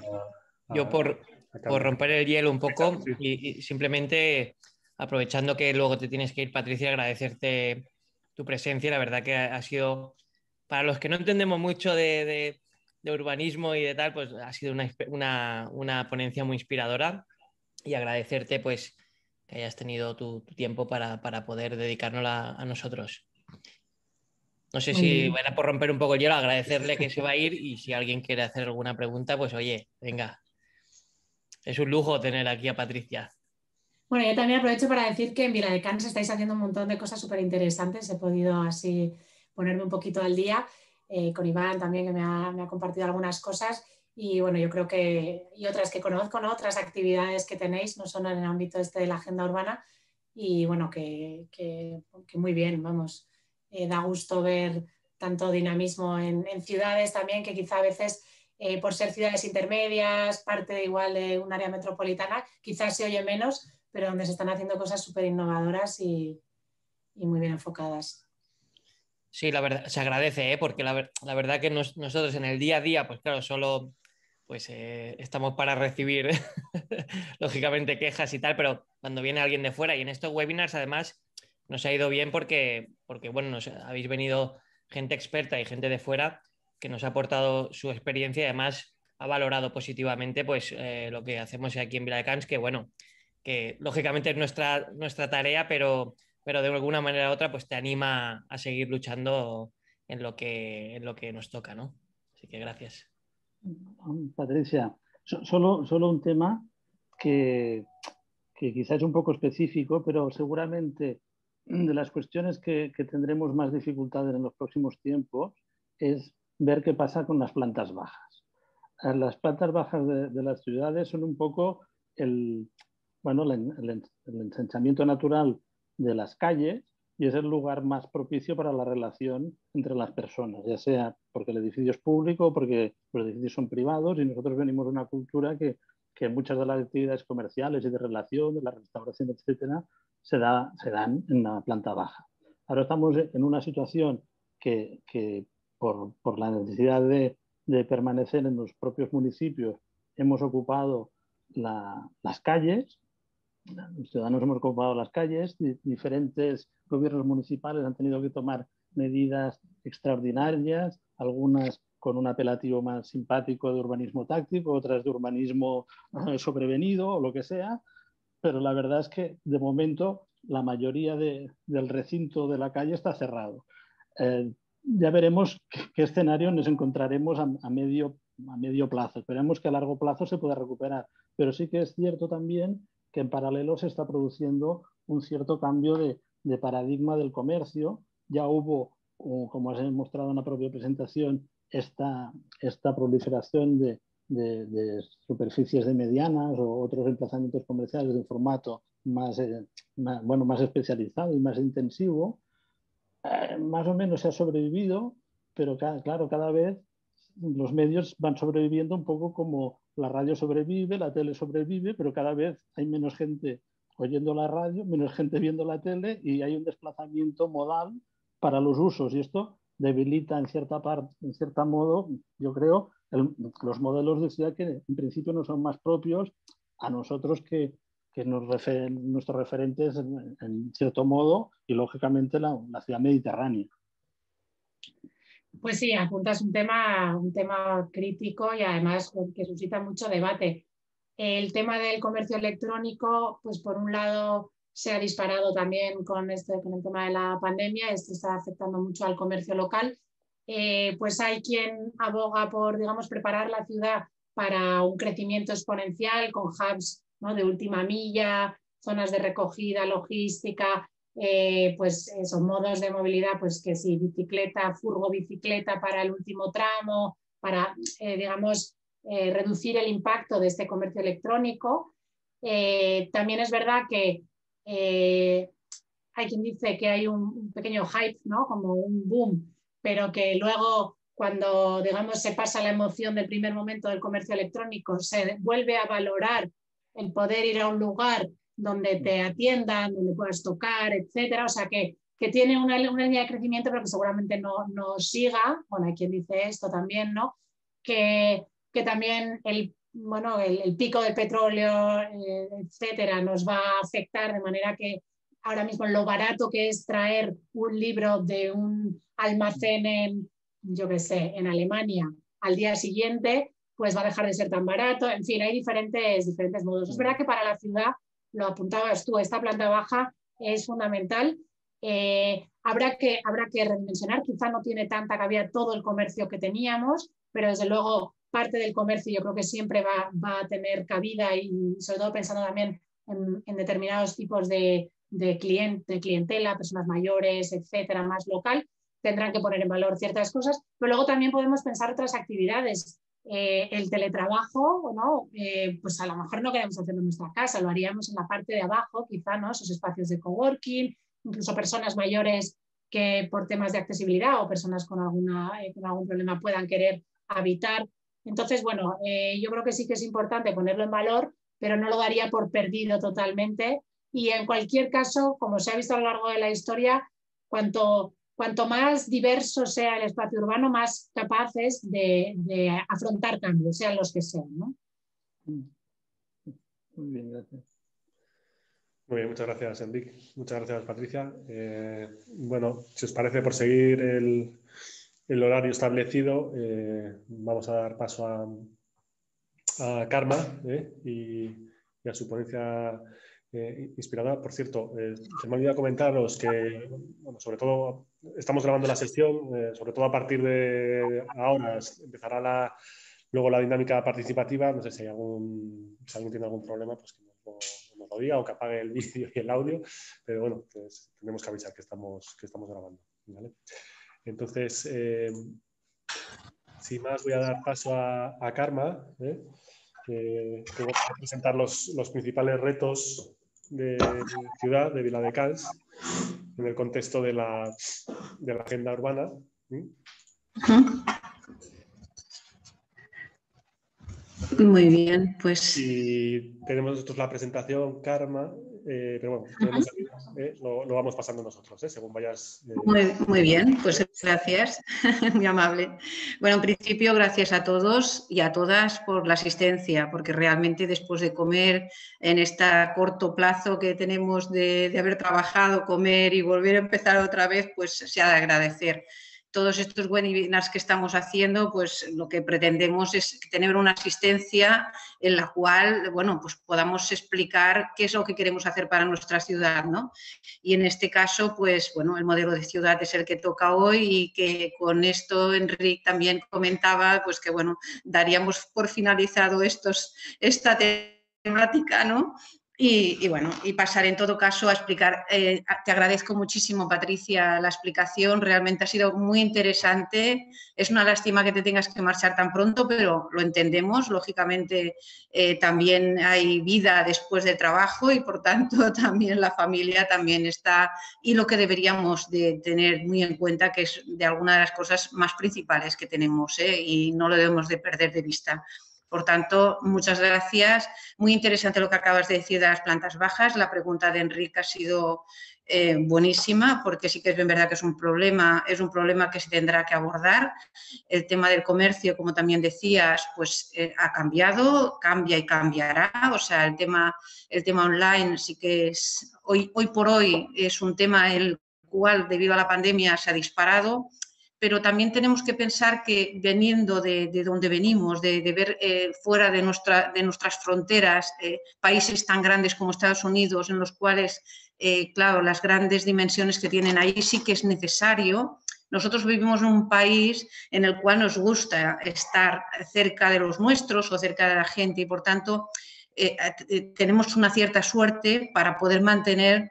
yo por, romper el hielo un poco y simplemente aprovechando que luego te tienes que ir, Patricia, agradecerte tu presencia. La verdad que ha sido, para los que no entendemos mucho de, urbanismo y de tal, pues ha sido una, ponencia muy inspiradora y agradecerte pues que hayas tenido tu, tiempo para, poder dedicárnoslo a, nosotros. No sé si era por romper un poco el hielo, agradecerle que se va a ir y si alguien quiere hacer alguna pregunta, pues oye, venga. Es un lujo tener aquí a Patricia. Bueno, yo también aprovecho para decir que en Vila de Cans estáis haciendo un montón de cosas súper interesantes. He podido así ponerme un poquito al día. Eh, con Iván también, que me ha, compartido algunas cosas. Y bueno, yo creo que, y otras que conozco, ¿no? otras actividades que tenéis, no solo en el ámbito este de la agenda urbana. Y bueno, que, muy bien, vamos. Eh, da gusto ver tanto dinamismo en, ciudades también, que quizá a veces eh, por ser ciudades intermedias, parte igual de un área metropolitana, quizás se oye menos, pero donde se están haciendo cosas súper innovadoras y, muy bien enfocadas. Sí, la verdad, se agradece, ¿eh? porque la, verdad que nosotros en el día a día, pues claro, solo pues estamos para recibir, lógicamente, quejas y tal, pero cuando viene alguien de fuera y en estos webinars, además, nos ha ido bien porque, porque bueno, habéis venido gente experta y gente de fuera que nos ha aportado su experiencia y además ha valorado positivamente pues eh, lo que hacemos aquí en Cans, que bueno, que lógicamente es nuestra, nuestra tarea, pero, pero de alguna manera u otra pues te anima a seguir luchando en lo que, en lo que nos toca, ¿no? Así que gracias. Patricia, solo, solo un tema que, que quizás es un poco específico, pero seguramente de las cuestiones que, que, tendremos más dificultades en los próximos tiempos es ver qué pasa con las plantas bajas. Eh, las plantas bajas de, de las ciudades son un poco el, bueno, el, ensanchamiento natural de las calles y es el lugar más propicio para la relación entre las personas, ya sea porque el edificio es público o porque los edificios son privados y nosotros venimos de una cultura que, que muchas de las actividades comerciales y de relación, de la restauración, etcétera, se, da, se dan en la planta baja. Ahora estamos en una situación que, que por, por, la necesidad de, permanecer en los propios municipios hemos ocupado la, las calles los ciudadanos hemos ocupado las calles, diferentes gobiernos municipales han tenido que tomar medidas extraordinarias, algunas con un apelativo más simpático de urbanismo táctico, otras de urbanismo eh, sobrevenido o lo que sea, pero la verdad es que de momento la mayoría de, del recinto de la calle está cerrado. Eh, ya veremos qué, qué, escenario nos encontraremos a, a, medio, a medio plazo. Esperemos que a largo plazo se pueda recuperar, pero sí que es cierto también que en paralelo se está produciendo un cierto cambio de, de paradigma del comercio. Ya hubo, como has mostrado en la propia presentación, esta, esta proliferación de, de, superficies de medianas o otros emplazamientos comerciales de formato más, eh, bueno, más especializado y más intensivo. Eh, más o menos se ha sobrevivido, pero claro, cada vez los medios van sobreviviendo un poco como la radio sobrevive, la tele sobrevive, pero cada vez hay menos gente oyendo la radio, menos gente viendo la tele y hay un desplazamiento modal para los usos y esto debilita en cierta parte, en cierto modo, yo creo, los modelos de ciudad que en principio no son más propios a nosotros que, que nuestros referentes en, cierto modo y lógicamente la, la ciudad mediterránea. Pues sí, apuntas un tema, un tema crítico y además que suscita mucho debate. El tema del comercio electrónico, pues por un lado se ha disparado también con, este, con el tema de la pandemia, esto está afectando mucho al comercio local. Eh, pues hay quien aboga por, digamos, preparar la ciudad para un crecimiento exponencial con hubs ¿no? de última milla, zonas de recogida, logística, eh, pues esos modos de movilidad, pues que si bicicleta, furgo, bicicleta para el último tramo, para, eh, digamos, reducir el impacto de este comercio electrónico. También es verdad que hay quien dice que hay un, un, pequeño hype, ¿no? Como un boom, pero que luego cuando, digamos, se pasa la emoción del primer momento del comercio electrónico, se vuelve a valorar el poder ir a un lugar donde te atiendan, donde puedas tocar, etcétera. O sea que, que tiene una, línea de crecimiento, pero que seguramente no, no siga. Bueno, hay quien dice esto también, ¿no? Que, que también el, bueno, el pico del petróleo, eh, etcétera, nos va a afectar de manera que ahora mismo lo barato que es traer un libro de un almacén en, yo qué sé, en Alemania al día siguiente, pues va a dejar de ser tan barato. En fin, hay diferentes, diferentes modos. Es verdad que para la ciudad lo apuntabas tú, esta planta baja es fundamental. Eh, habrá, que, habrá que redimensionar, quizá no tiene tanta cabida todo el comercio que teníamos, pero desde luego parte del comercio yo creo que siempre va, va a tener cabida y sobre todo pensando también en, en determinados tipos de, de, cliente, de clientela, personas mayores, etcétera, más local, tendrán que poner en valor ciertas cosas, pero luego también podemos pensar otras actividades eh, el teletrabajo, ¿no? Eh, pues a lo mejor no queremos hacerlo en nuestra casa, lo haríamos en la parte de abajo, quizá, ¿no? Esos espacios de coworking, incluso personas mayores que por temas de accesibilidad o personas con, alguna, eh, con algún problema puedan querer habitar. Entonces, bueno, yo creo que sí que es importante ponerlo en valor, pero no lo daría por perdido totalmente. Y en cualquier caso, como se ha visto a lo largo de la historia, cuanto cuanto más diverso sea el espacio urbano, más capaces de, de afrontar cambios, sean los que sean. ¿no? Muy bien, gracias. Muy bien, muchas gracias, Enrique. Muchas gracias, Patricia. Eh, bueno, si os parece, por seguir el, el horario establecido, eh, vamos a dar paso a, a Karma eh, y, y, a su ponencia eh, inspiradora. Por cierto, eh, se me olvidado comentaros que, bueno, sobre todo, estamos grabando la sesión, eh, sobre todo a partir de ahora empezará la, luego la dinámica participativa. No sé si, hay algún, si alguien tiene algún problema, pues que nos lo, diga o que apague el vídeo y el audio, pero bueno, pues tenemos que avisar que estamos, que estamos grabando. Entonces, sin más, voy a dar paso a, Karma. que va a presentar los, los, principales retos de, ciudad, de Vila de Cals, en el contexto de la, de la agenda urbana. Muy bien, pues. Y tenemos nosotros la presentación, Karma, eh, pero bueno, eh, lo, vamos pasando nosotros, eh, según vayas. Muy, muy, bien, pues gracias, muy amable. Bueno, en principio, gracias a todos y a todas por la asistencia, porque realmente después de comer en este corto plazo que tenemos de, de haber trabajado, comer y volver a empezar otra vez, pues se ha de agradecer todos estos webinars que estamos haciendo, pues lo que pretendemos es tener una asistencia en la cual, bueno, pues podamos explicar qué es lo que queremos hacer para nuestra ciudad, ¿no? Y en este caso, pues, bueno, el modelo de ciudad es el que toca hoy y que con esto Enrique también comentaba, pues que, bueno, daríamos por finalizado esta temática, ¿no? Y, bueno, y pasar en todo caso a explicar. Eh, te agradezco muchísimo, Patricia, la explicación. Realmente ha sido muy interesante. Es una lástima que te tengas que marchar tan pronto, pero lo entendemos. Lógicamente, eh, también hay vida después del trabajo y, por tanto, también la familia también está. Y lo que deberíamos de tener muy en cuenta, que es de alguna de las cosas más principales que tenemos ¿eh? y no lo debemos de perder de vista. Por tanto, muchas gracias. Muy interesante lo que acabas de decir de las plantas bajas. La pregunta de Enrique ha sido eh, buenísima porque sí que es bien verdad que es un problema, es un problema que se tendrá que abordar. El tema del comercio, como también decías, pues eh, ha cambiado, cambia y cambiará. O sea, el tema, el tema online sí que es, hoy, hoy por hoy es un tema el cual debido a la pandemia se ha disparado pero también tenemos que pensar que veniendo de, donde venimos, de, ver eh, fuera de, nuestra, de nuestras fronteras eh, países tan grandes como Estados Unidos, en los cuales, eh, claro, las grandes dimensiones que tienen ahí sí que es necesario. Nosotros vivimos en un país en el cual nos gusta estar cerca de los nuestros o cerca de la gente y, por tanto, tenemos una cierta suerte para poder mantener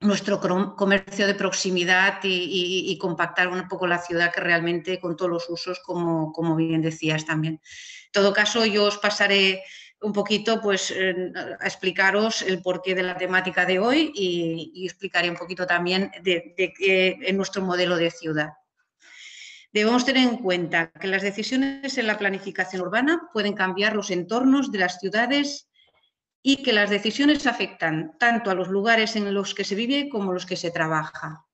nuestro comercio de proximidad y, compactar un poco la ciudad que realmente con todos los usos, como, como bien decías también. En todo caso, yo os pasaré un poquito pues, a explicaros el porqué de la temática de hoy y, explicaré un poquito también de, nuestro modelo de ciudad. Debemos tener en cuenta que las decisiones en la planificación urbana pueden cambiar los entornos de las ciudades y que las decisiones afectan tanto a los lugares en los que se vive como los que se trabaja.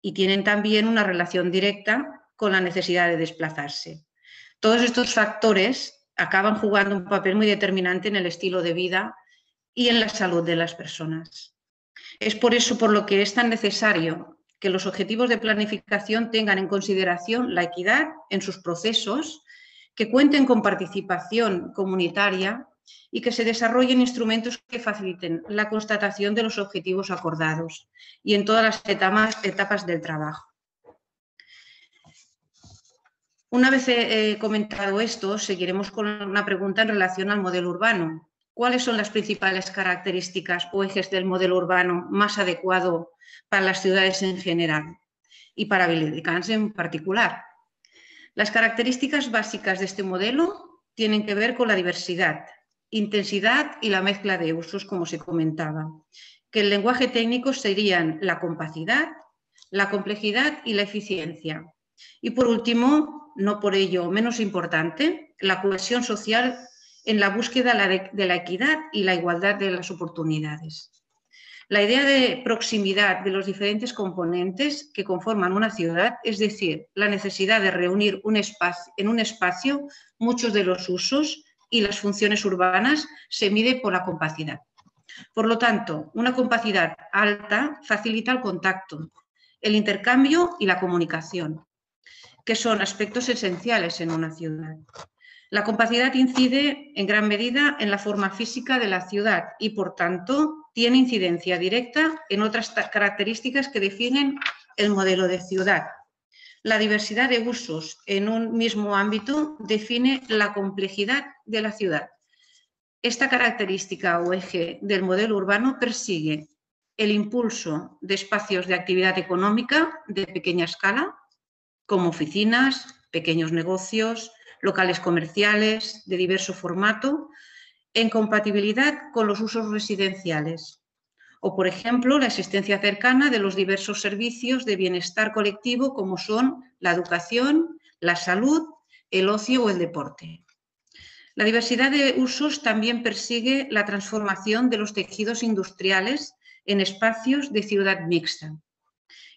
Y tienen también una relación directa con la necesidad de desplazarse. Todos estos factores acaban jugando un papel muy determinante en el estilo de vida y en la salud de las personas. Es por eso por lo que es tan necesario que los objetivos de planificación tengan en consideración la equidad en sus procesos, que cuenten con participación comunitaria y que se desarrollen instrumentos que faciliten la constatación de los objetivos acordados y en todas las etapas, del trabajo. Una vez he comentado esto, seguiremos con una pregunta en relación al modelo urbano. ¿Cuáles son las principales características o ejes del modelo urbano más adecuado para las ciudades en general y para Viladecans en particular? Las características básicas de este modelo tienen que ver con la diversidad, intensidad y la mezcla de usos, como se comentaba, que el lenguaje técnico serían la compacidad, la complejidad y la eficiencia. Y por último, no por ello menos importante, la cohesión social en la búsqueda de la equidad y la igualdad de las oportunidades. La idea de proximidad de los diferentes componentes que conforman una ciudad, es decir, la necesidad de reunir un espacio, en un espacio muchos de los usos y las funciones urbanas se mide por la compacidad. Por lo tanto, una compacidad alta facilita el contacto, el intercambio y la comunicación, que son aspectos esenciales en una ciudad. La compacidad incide en gran medida en la forma física de la ciudad y, por tanto, tiene incidencia directa en otras características que definen el modelo de ciudad. La diversidad de usos en un mismo ámbito define la complejidad de la ciudad. Esta característica o eje del modelo urbano persigue el impulso de espacios de actividad económica de pequeña escala, como oficinas, pequeños negocios, locales comerciales de diverso formato, en compatibilidad con los usos residenciales. O, por ejemplo, la existencia cercana de los diversos servicios de bienestar colectivo como son la educación, la salud, el ocio o el deporte. La diversidad de usos también persigue la transformación de los tejidos industriales en espacios de ciudad mixta.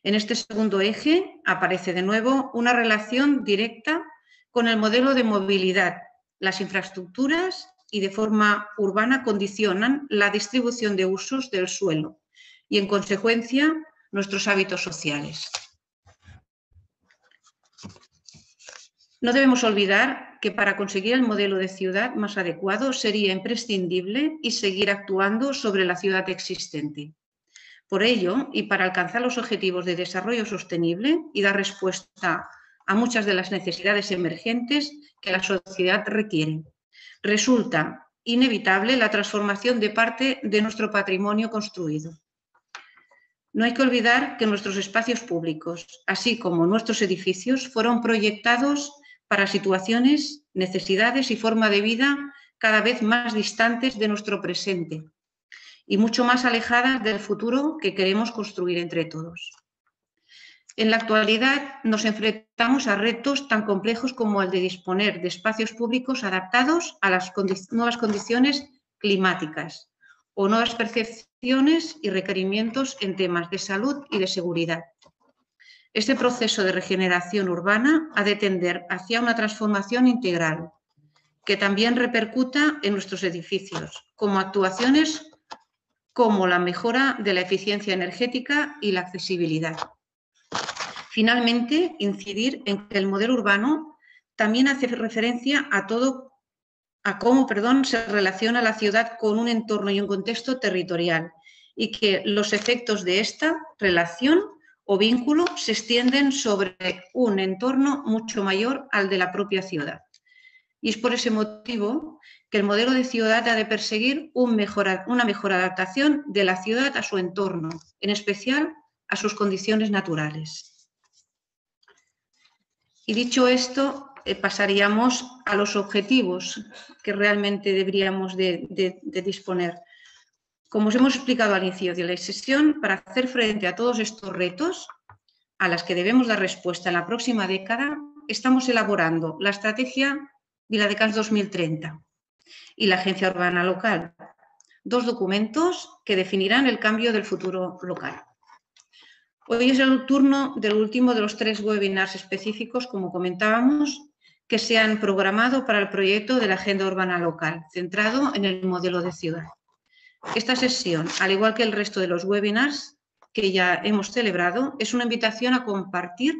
En este segundo eje aparece de nuevo una relación directa con el modelo de movilidad. Las infraestructuras y de forma urbana condicionan la distribución de usos del suelo y, en consecuencia, nuestros hábitos sociales. No debemos olvidar que para conseguir el modelo de ciudad más adecuado sería imprescindible y seguir actuando sobre la ciudad existente. Por ello, y para alcanzar los objetivos de desarrollo sostenible y dar respuesta a muchas de las necesidades emergentes que la sociedad requiere, resulta inevitable la transformación de parte de nuestro patrimonio construido. No hay que olvidar que nuestros espacios públicos, así como nuestros edificios, fueron proyectados para situaciones, necesidades y forma de vida cada vez más distantes de nuestro presente y mucho más alejadas del futuro que queremos construir entre todos. En la actualidad nos enfrentamos a retos tan complejos como el de disponer de espacios públicos adaptados a las nuevas condiciones climáticas o nuevas percepciones y requerimientos en temas de salud y de seguridad. Este proceso de regeneración urbana ha de tender hacia una transformación integral que también repercuta en nuestros edificios, como actuaciones como la mejora de la eficiencia energética y la accesibilidad. Finalmente, incidir en que el modelo urbano también hace referencia a todo a cómo, perdón, se relaciona la ciudad con un entorno y un contexto territorial y que los efectos de esta relación o vínculo se extienden sobre un entorno mucho mayor al de la propia ciudad. Y es por ese motivo que el modelo de ciudad ha de perseguir una mejor adaptación de la ciudad a su entorno, en especial a sus condiciones naturales. Y dicho esto, eh, pasaríamos a los objetivos que realmente deberíamos de, disponer. Como os hemos explicado al inicio de la sesión, para hacer frente a todos estos retos a las que debemos dar respuesta en la próxima década, estamos elaborando la estrategia Viladecans 2030 y la Agencia Urbana Local, dos documentos que definirán el cambio del futuro local. Hoy es el turno del último de los tres webinars específicos, como comentábamos, que se han programado para el proyecto de la Agenda Urbana Local, centrado en el modelo de ciudad. Esta sesión, al igual que el resto de los webinars que ya hemos celebrado, es una invitación a compartir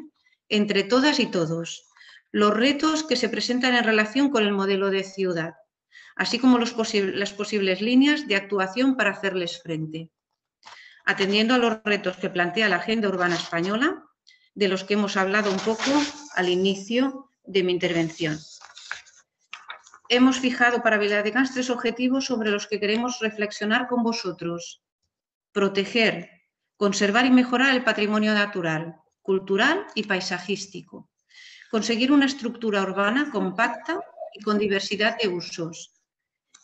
entre todas y todos los retos que se presentan en relación con el modelo de ciudad, así como las posibles líneas de actuación para hacerles frente atendiendo a los retos que plantea la Agenda Urbana Española, de los que hemos hablado un poco al inicio de mi intervención. Hemos fijado para Viladecans tres objetivos sobre los que queremos reflexionar con vosotros. Proteger, conservar y mejorar el patrimonio natural, cultural y paisajístico. Conseguir una estructura urbana compacta y con diversidad de usos.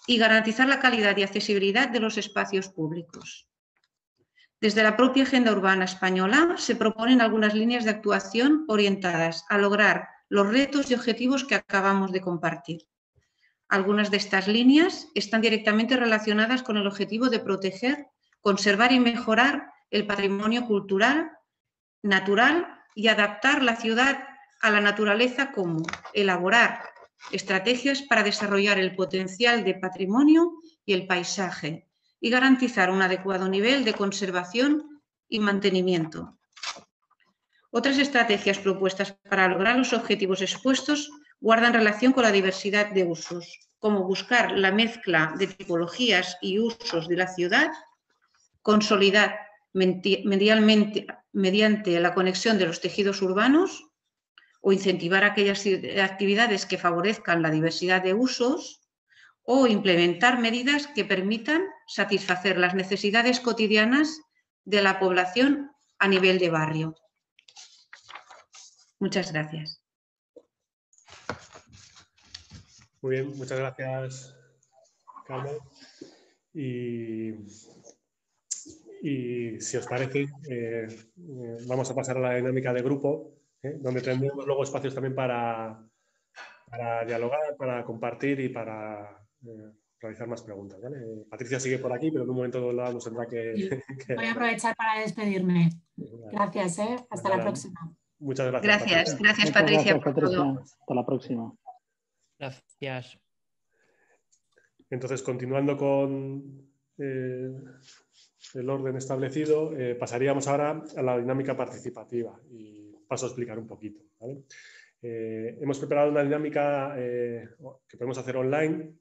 Y garantizar la calidad y accesibilidad de los espacios públicos. Desde la propia Agenda Urbana Española se proponen algunas líneas de actuación orientadas a lograr los retos y objetivos que acabamos de compartir. Algunas de estas líneas están directamente relacionadas con el objetivo de proteger, conservar y mejorar el patrimonio cultural, natural y adaptar la ciudad a la naturaleza como elaborar estrategias para desarrollar el potencial de patrimonio y el paisaje, y garantizar un adecuado nivel de conservación y mantenimiento. Otras estrategias propuestas para lograr los objetivos expuestos guardan relación con la diversidad de usos, como buscar la mezcla de tipologías y usos de la ciudad, consolidar mediante, la conexión de los tejidos urbanos o incentivar aquellas actividades que favorezcan la diversidad de usos o implementar medidas que permitan satisfacer las necesidades cotidianas de la población a nivel de barrio. Muchas gracias. Muy bien, muchas gracias, Carmen. Y, si os parece, eh, eh, vamos a pasar a la dinámica de grupo, eh, donde tendremos luego espacios también para, para dialogar, para compartir y para realizar más preguntas. Patricia sigue por aquí, pero en un momento dado nos tendrá que, Voy a aprovechar para despedirme. Gracias, hasta la próxima. Muchas gracias. Gracias, gracias Patricia. Hasta la próxima. Gracias. Entonces, continuando con eh, el orden establecido, eh, pasaríamos ahora a la dinámica participativa y paso a explicar un poquito. Eh, hemos preparado una dinámica que podemos hacer online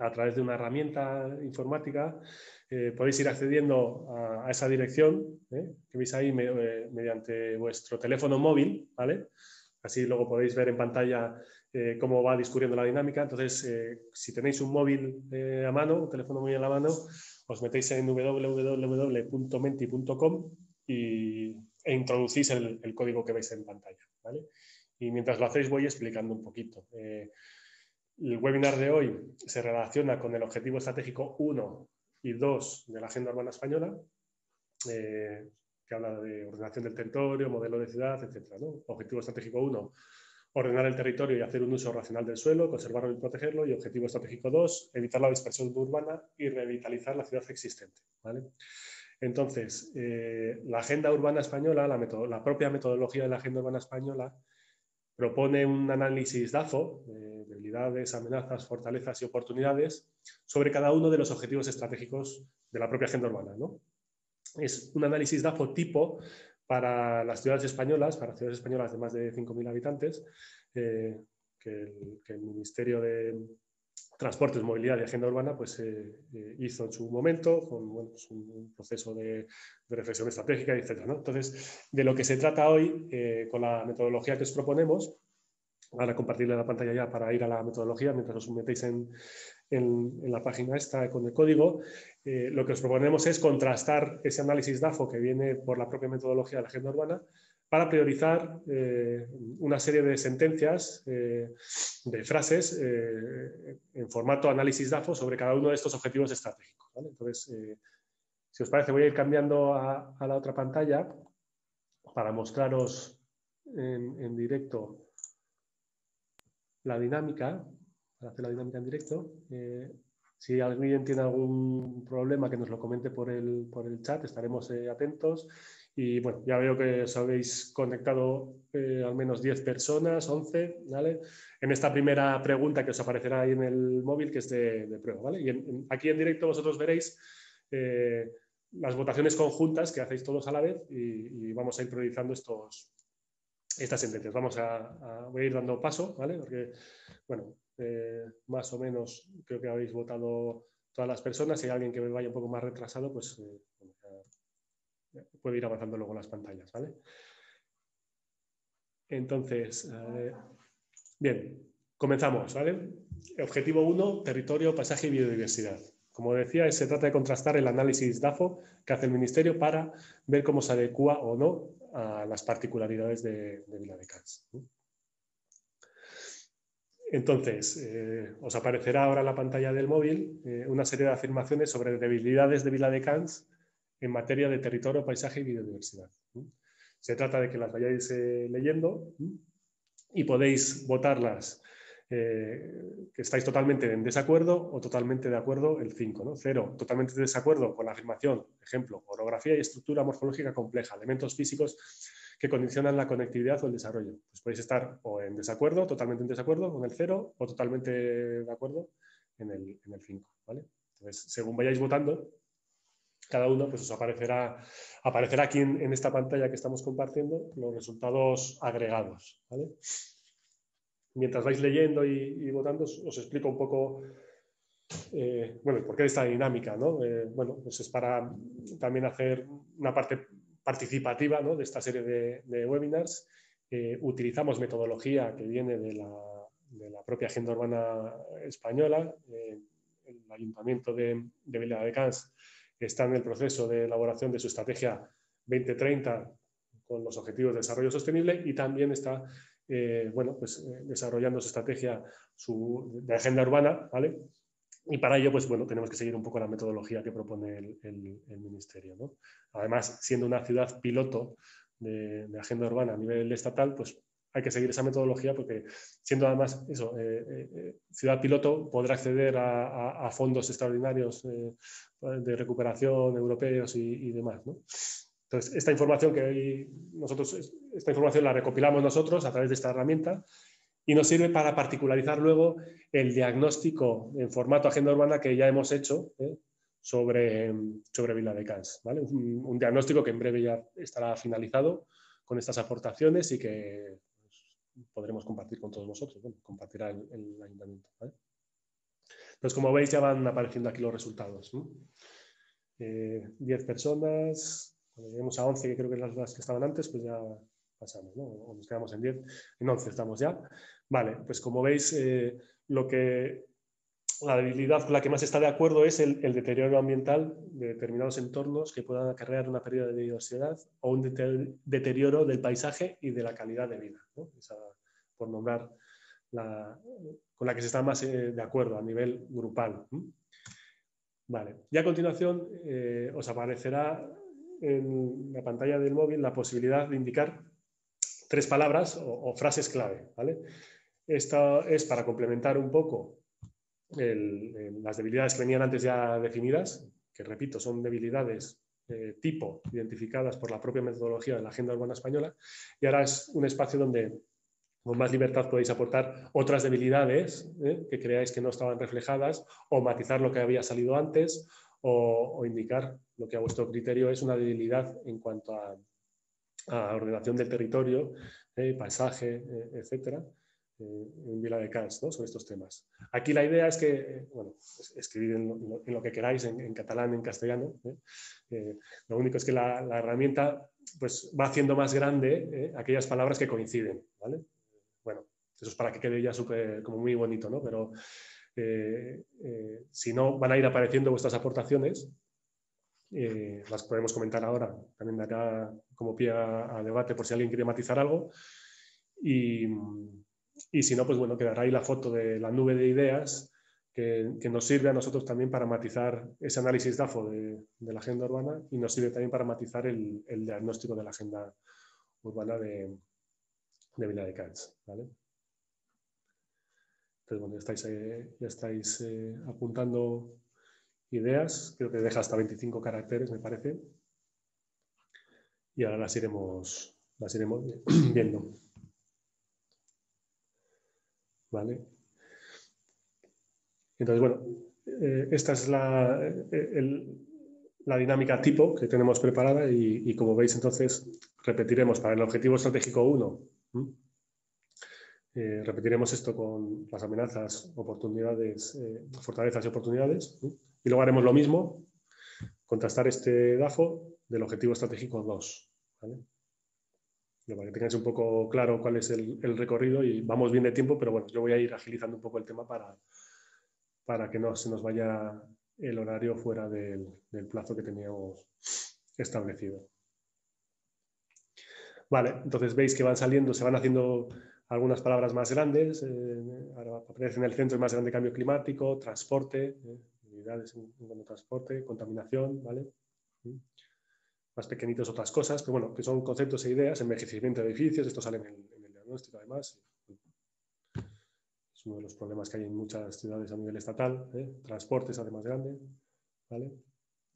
a través de una herramienta informática. podéis ir accediendo a, esa dirección que veis ahí mediante vuestro teléfono móvil. ¿vale? Así luego podéis ver en pantalla eh, cómo va discurriendo la dinámica. Entonces, eh, si tenéis un móvil eh, a mano, un teléfono móvil a mano, os metéis en www.menti.com y, e introducís el, código que veis en pantalla. Y mientras lo hacéis voy explicando un poquito. El webinar de hoy se relaciona con el objetivo estratégico 1 y 2 de la Agenda Urbana Española, que habla de ordenación del territorio, modelo de ciudad, etc. Objetivo estratégico 1 ordenar el territorio y hacer un uso racional del suelo, conservarlo y protegerlo. Y objetivo estratégico 2, evitar la dispersión urbana y revitalizar la ciudad existente. Entonces, eh, la agenda urbana española, la, propia metodología de la agenda urbana española, propone un análisis DAFO, de debilidades, amenazas, fortalezas y oportunidades, sobre cada uno de los objetivos estratégicos de la propia agenda urbana. Es un análisis DAFO tipo para las ciudades españolas, para ciudades españolas de más de 5.000 habitantes, eh, que, el, Ministerio de Transportes, Movilidad y Agenda Urbana pues, eh, eh, hizo en su momento con pues, un proceso de, reflexión estratégica, etc. Entonces, de lo que se trata hoy con la metodología que os proponemos, ahora compartirle la pantalla ya para ir a la metodología mientras os metéis en, en, la página esta con el código, eh, lo que os proponemos es contrastar ese análisis DAFO que viene por la propia metodología de la agenda urbana para priorizar eh, una serie de sentencias, eh, de frases en formato análisis DAFO sobre cada uno de estos objetivos estratégicos. Entonces, si os parece, voy a ir cambiando a, la otra pantalla para mostraros en directo la dinámica para hacer la dinámica en directo. Eh, si alguien tiene algún problema, que nos lo comente por el, por el chat, estaremos eh, atentos. Y bueno, ya veo que os habéis conectado eh, al menos 10 personas, 11, ¿vale? En esta primera pregunta que os aparecerá ahí en el móvil, que es de, prueba, ¿vale? Y aquí en directo vosotros veréis las votaciones conjuntas que hacéis todos a la vez y, vamos a ir priorizando estos, estas sentencias. Vamos a, voy a ir dando paso, ¿vale? Porque, bueno, eh, más o menos creo que habéis votado todas las personas. Si hay alguien que me vaya un poco más retrasado, pues eh, puede ir avanzando luego las pantallas. ¿vale? Entonces, bien, comenzamos. ¿vale? Objetivo 1, territorio, paisaje y biodiversidad. Como decía, se trata de contrastar el análisis DAFO que hace el Ministerio para ver cómo se adecua o no a las particularidades de, de Vila de Cans. Entonces, eh, os aparecerá ahora en la pantalla del móvil eh, una serie de afirmaciones sobre debilidades de Vila de Cans en materia de territorio, paisaje y biodiversidad. Se trata de que las vayáis eh, leyendo y podéis votarlas que estáis totalmente en desacuerdo o totalmente de acuerdo el 5. ¿no? Cero, totalmente de desacuerdo con la afirmación, ejemplo, orografía y estructura morfológica compleja, elementos físicos que condicionan la conectividad o el desarrollo. Pues podéis estar o en desacuerdo, totalmente en desacuerdo con el 0 o totalmente de acuerdo en el 5. ¿vale? Entonces, según vayáis votando, cada uno pues os aparecerá, aparecerá aquí en, esta pantalla que estamos compartiendo los resultados agregados. mientras vais leyendo y, votando, os, explico un poco, eh, bueno, por qué esta dinámica, ¿no? Eh, bueno, pues es para también hacer una parte participativa ¿no? de esta serie de, webinars. utilizamos metodología que viene de la, propia agenda urbana española. el Ayuntamiento de, de de Cans está en el proceso de elaboración de su estrategia 2030 con los objetivos de desarrollo sostenible y también está eh, bueno, pues, eh, desarrollando su estrategia su, de agenda urbana, ¿vale? Y para ello, pues bueno, tenemos que seguir un poco la metodología que propone el, Ministerio. ¿no? Además, siendo una ciudad piloto de, agenda urbana a nivel estatal, pues hay que seguir esa metodología porque siendo además eso, eh, ciudad piloto podrá acceder a, fondos extraordinarios de recuperación europeos y, demás. Entonces, esta información que nosotros, esta información la recopilamos nosotros a través de esta herramienta y nos sirve para particularizar luego el diagnóstico en formato agenda urbana que ya hemos hecho ¿eh? sobre, sobre Vila de Cans. Un, diagnóstico que en breve ya estará finalizado con estas aportaciones y que podremos compartir con todos vosotros, compartirá el, el ayuntamiento. Entonces, como veis, ya van apareciendo aquí los resultados. 10 eh, personas, cuando lleguemos a 11, que creo que eran las que estaban antes, pues ya pasamos, ¿no? O nos quedamos en 10, en 11 estamos ya. Vale, pues como veis, eh, lo que la debilidad con la que más está de acuerdo es el, deterioro ambiental de determinados entornos que puedan acarrear una pérdida de biodiversidad o un deterioro del paisaje y de la calidad de vida. Esa, por nombrar con la que se está más eh, de acuerdo a nivel grupal. Vale, y a continuación eh, os aparecerá en la pantalla del móvil la posibilidad de indicar tres palabras o, frases clave. ¿vale? Esto es para complementar un poco las debilidades que venían antes ya definidas, que repito, son debilidades eh, tipo identificadas por la propia metodología de la Agenda Urbana Española, y ahora es un espacio donde con más libertad podéis aportar otras debilidades ¿eh? que creáis que no estaban reflejadas o matizar lo que había salido antes o, indicar lo que a vuestro criterio es una debilidad en cuanto a, ordenación del territorio, eh, paisaje, eh, etcétera, en Vila de Cans, sobre estos temas. Aquí la idea es que, bueno, escribir en lo, que queráis, en, catalán, en castellano. lo único es que la, herramienta pues, va haciendo más grande aquellas palabras que coinciden. ¿vale? Bueno, eso es para que quede ya súper, como muy bonito, ¿no? Pero eh, eh, si no, van a ir apareciendo vuestras aportaciones. Eh, las podemos comentar ahora. También dará como pie a, debate por si alguien quiere matizar algo. Y, si no, pues bueno, quedará ahí la foto de la nube de ideas que, nos sirve a nosotros también para matizar ese análisis DAFO de, la agenda urbana y nos sirve también para matizar el, diagnóstico de la agenda urbana de, de Villa de Cans. ¿vale? Entonces, bueno, ya estáis, eh, ya estáis eh, apuntando ideas, creo que deja hasta 25 caracteres, me parece. Y ahora las iremos, las iremos viendo. ¿Vale? Entonces, bueno, eh, esta es la, la, dinámica tipo que tenemos preparada y, como veis, entonces repetiremos para el objetivo estratégico 1. Eh, repetiremos esto con las amenazas, oportunidades, eh, fortalezas y oportunidades. Y luego haremos lo mismo, contrastar este DAFO del objetivo estratégico 2. Para que tengáis un poco claro cuál es el, recorrido y vamos bien de tiempo, pero bueno, yo voy a ir agilizando un poco el tema para, para que no se nos vaya el horario fuera del, plazo que teníamos establecido. Vale, entonces veis que van saliendo, se van haciendo algunas palabras más grandes, eh, aparece en el centro el más grande cambio climático, transporte, eh, unidades transporte, contaminación, ¿vale? Más pequeñitos otras cosas, pero bueno, que son conceptos e ideas, envejecimiento de edificios, esto sale en el, diagnóstico además. Es uno de los problemas que hay en muchas ciudades a nivel estatal, ¿eh? transportes además grande, ¿vale?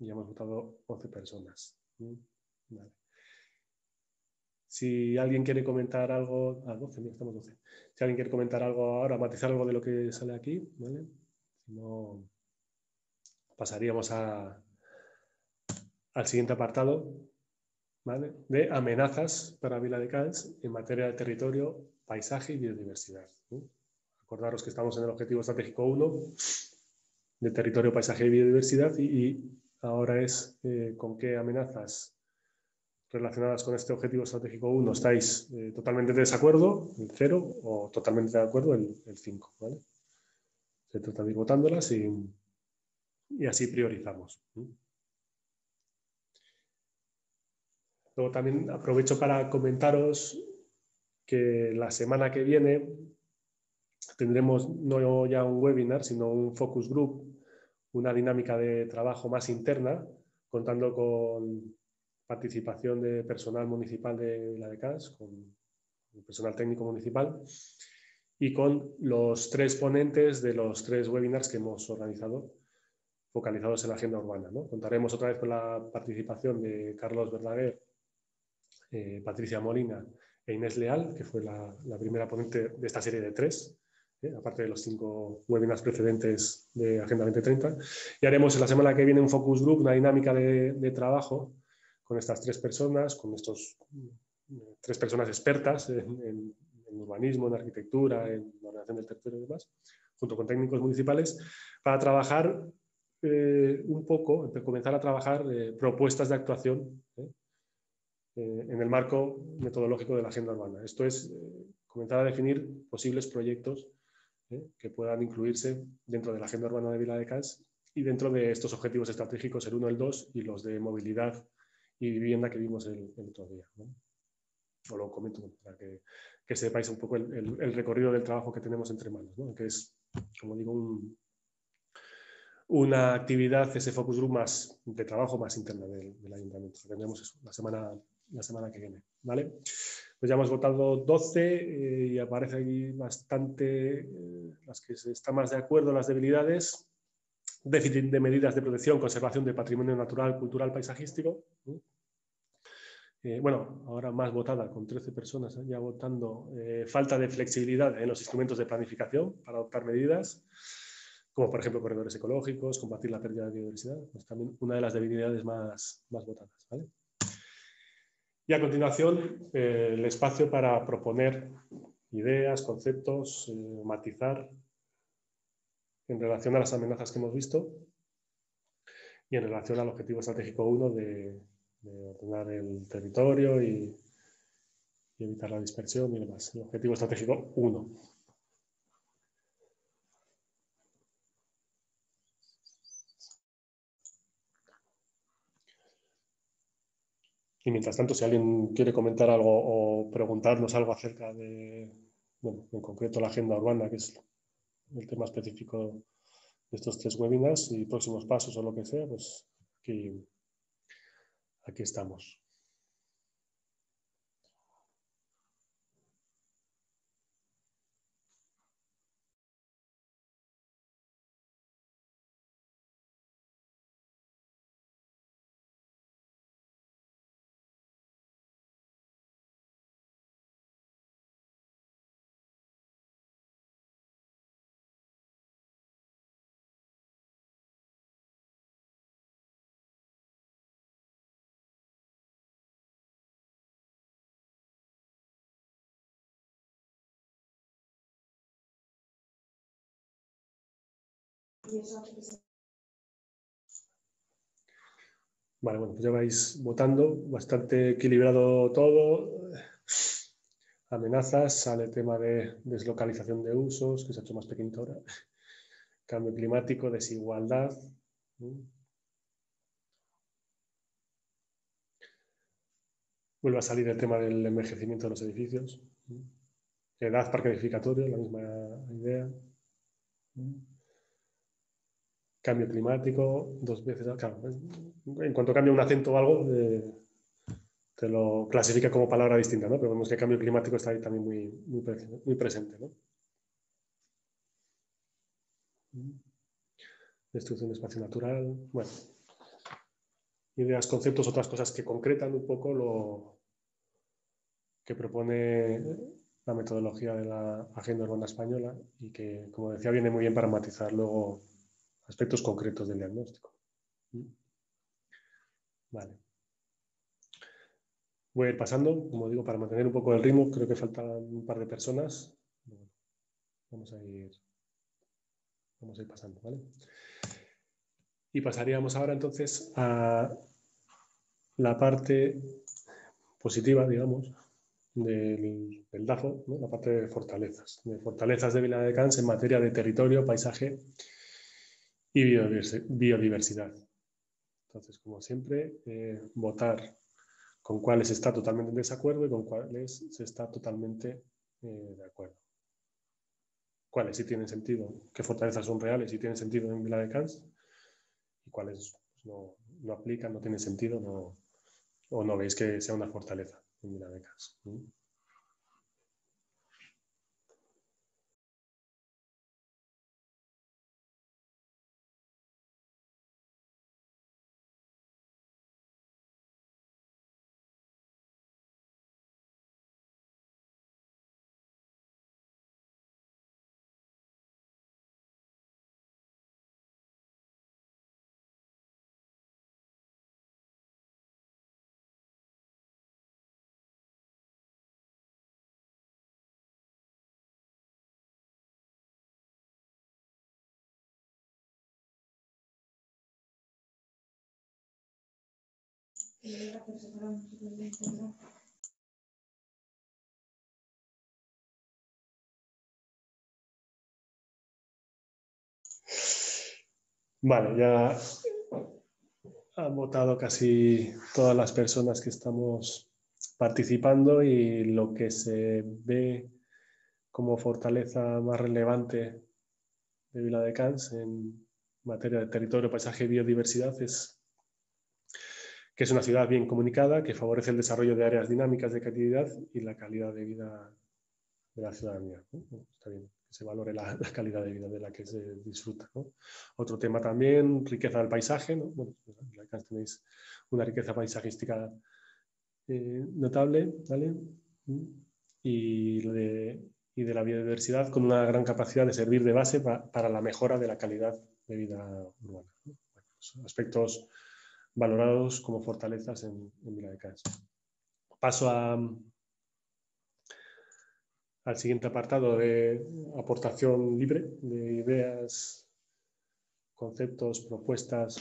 Y hemos votado 11 personas. ¿vale? Si alguien quiere comentar algo, ah, 12, estamos 12. Si alguien quiere comentar algo ahora, matizar algo de lo que sale aquí, ¿vale? Si no, pasaríamos a, al siguiente apartado, de amenazas para Vila de Cans en materia de territorio, paisaje y biodiversidad. Acordaros que estamos en el objetivo estratégico 1 de territorio, paisaje y biodiversidad y, ahora es eh, con qué amenazas relacionadas con este objetivo estratégico 1 estáis eh, totalmente de desacuerdo, el 0, o totalmente de acuerdo, el 5. Se trata de ir votándolas y, y así priorizamos. Luego también aprovecho para comentaros que la semana que viene tendremos no ya un webinar, sino un focus group, una dinámica de trabajo más interna, contando con participación de personal municipal de la DECAS, con personal técnico municipal y con los tres ponentes de los tres webinars que hemos organizado focalizados en la agenda urbana. Contaremos otra vez con la participación de Carlos Verdaguer, eh, Patricia Molina e Inés Leal, que fue la, primera ponente de esta serie de tres, ¿eh? aparte de los cinco webinars precedentes de Agenda 2030. Y haremos en la semana que viene un focus group, una dinámica de, trabajo con estas tres personas, con estos tres personas expertas en, urbanismo, en arquitectura, en ordenación del territorio y demás, junto con técnicos municipales, para trabajar eh, un poco, comenzar a trabajar propuestas de actuación eh, en el marco metodológico de la agenda urbana. Esto es eh, comenzar a definir posibles proyectos eh, que puedan incluirse dentro de la agenda urbana de Vila de Cas y dentro de estos objetivos estratégicos, el 1, el 2 y los de movilidad y vivienda que vimos el, otro día. Os lo comento para que, sepáis un poco el, recorrido del trabajo que tenemos entre manos, que es, como digo, una actividad, ese focus group más de trabajo más interna del, ayuntamiento. Tendremos la semana la semana que viene. ¿vale? Pues ya hemos votado 12 eh, y aparece aquí bastante eh, las que se están más de acuerdo, las debilidades. Déficit de medidas de protección, conservación de patrimonio natural, cultural, paisajístico. Eh, bueno, ahora más votada, con 13 personas ya votando. falta de flexibilidad en los instrumentos de planificación para adoptar medidas como por ejemplo corredores ecológicos, combatir la pérdida de biodiversidad, pues también una de las debilidades más, más votadas. ¿vale? Y a continuación, eh, el espacio para proponer ideas, conceptos, eh, matizar en relación a las amenazas que hemos visto y en relación al objetivo estratégico 1 de, ordenar el territorio y, y, evitar la dispersión y demás. El objetivo estratégico 1. Y mientras tanto, si alguien quiere comentar algo o preguntarnos algo acerca de, bueno, en concreto la agenda urbana, que es el tema específico de estos tres webinars y próximos pasos o lo que sea, pues aquí, aquí estamos. Vale, bueno, pues ya vais votando, bastante equilibrado todo. Amenazas, sale tema de deslocalización de usos, que se ha hecho más pequeñito ahora. Cambio climático, desigualdad. Vuelve a salir el tema del envejecimiento de los edificios. Edad parque edificatorio, la misma idea cambio climático, dos veces, claro, en cuanto cambia un acento o algo, eh, te lo clasifica como palabra distinta, ¿no? Pero vemos que el cambio climático está ahí también muy, muy, presente, ¿no? Destrucción de espacio natural, bueno. Ideas, conceptos, otras cosas que concretan un poco lo que propone la metodología de la Agenda Urbana Española y que, como decía, viene muy bien para matizar luego aspectos concretos del diagnóstico. Vale. Voy a ir pasando, como digo, para mantener un poco el ritmo. Creo que faltan un par de personas. Vamos a ir, vamos a ir pasando, ¿vale? Y pasaríamos ahora entonces a la parte positiva, digamos, del, DAFO, la parte de fortalezas, de fortalezas de Vila de Cans en materia de territorio, paisaje y biodiversidad. Entonces, como siempre, eh, votar con cuáles está totalmente en desacuerdo y con cuáles se está totalmente eh, de acuerdo. Cuáles sí tienen sentido, qué fortalezas son reales y tienen sentido en Vila de Cans y cuáles no, no, aplican, no tienen sentido no, o no veis que sea una fortaleza en Vila de Cans. Vale, ya han votado casi todas las personas que estamos participando y lo que se ve como fortaleza más relevante de Vila de Cans en materia de territorio, paisaje y biodiversidad es que es una ciudad bien comunicada, que favorece el desarrollo de áreas dinámicas de calidad y la calidad de vida de la ciudadanía. Está bien que se valore la, calidad de vida de la que se disfruta. Otro tema también, riqueza del paisaje. Bueno, acá tenéis una riqueza paisajística eh, notable, ¿vale? Y de, y de, la biodiversidad con una gran capacidad de servir de base para la mejora de la calidad de vida urbana. Pues aspectos valorados como fortalezas en, en Vila de. Paso al siguiente apartado de aportación libre de ideas, conceptos, propuestas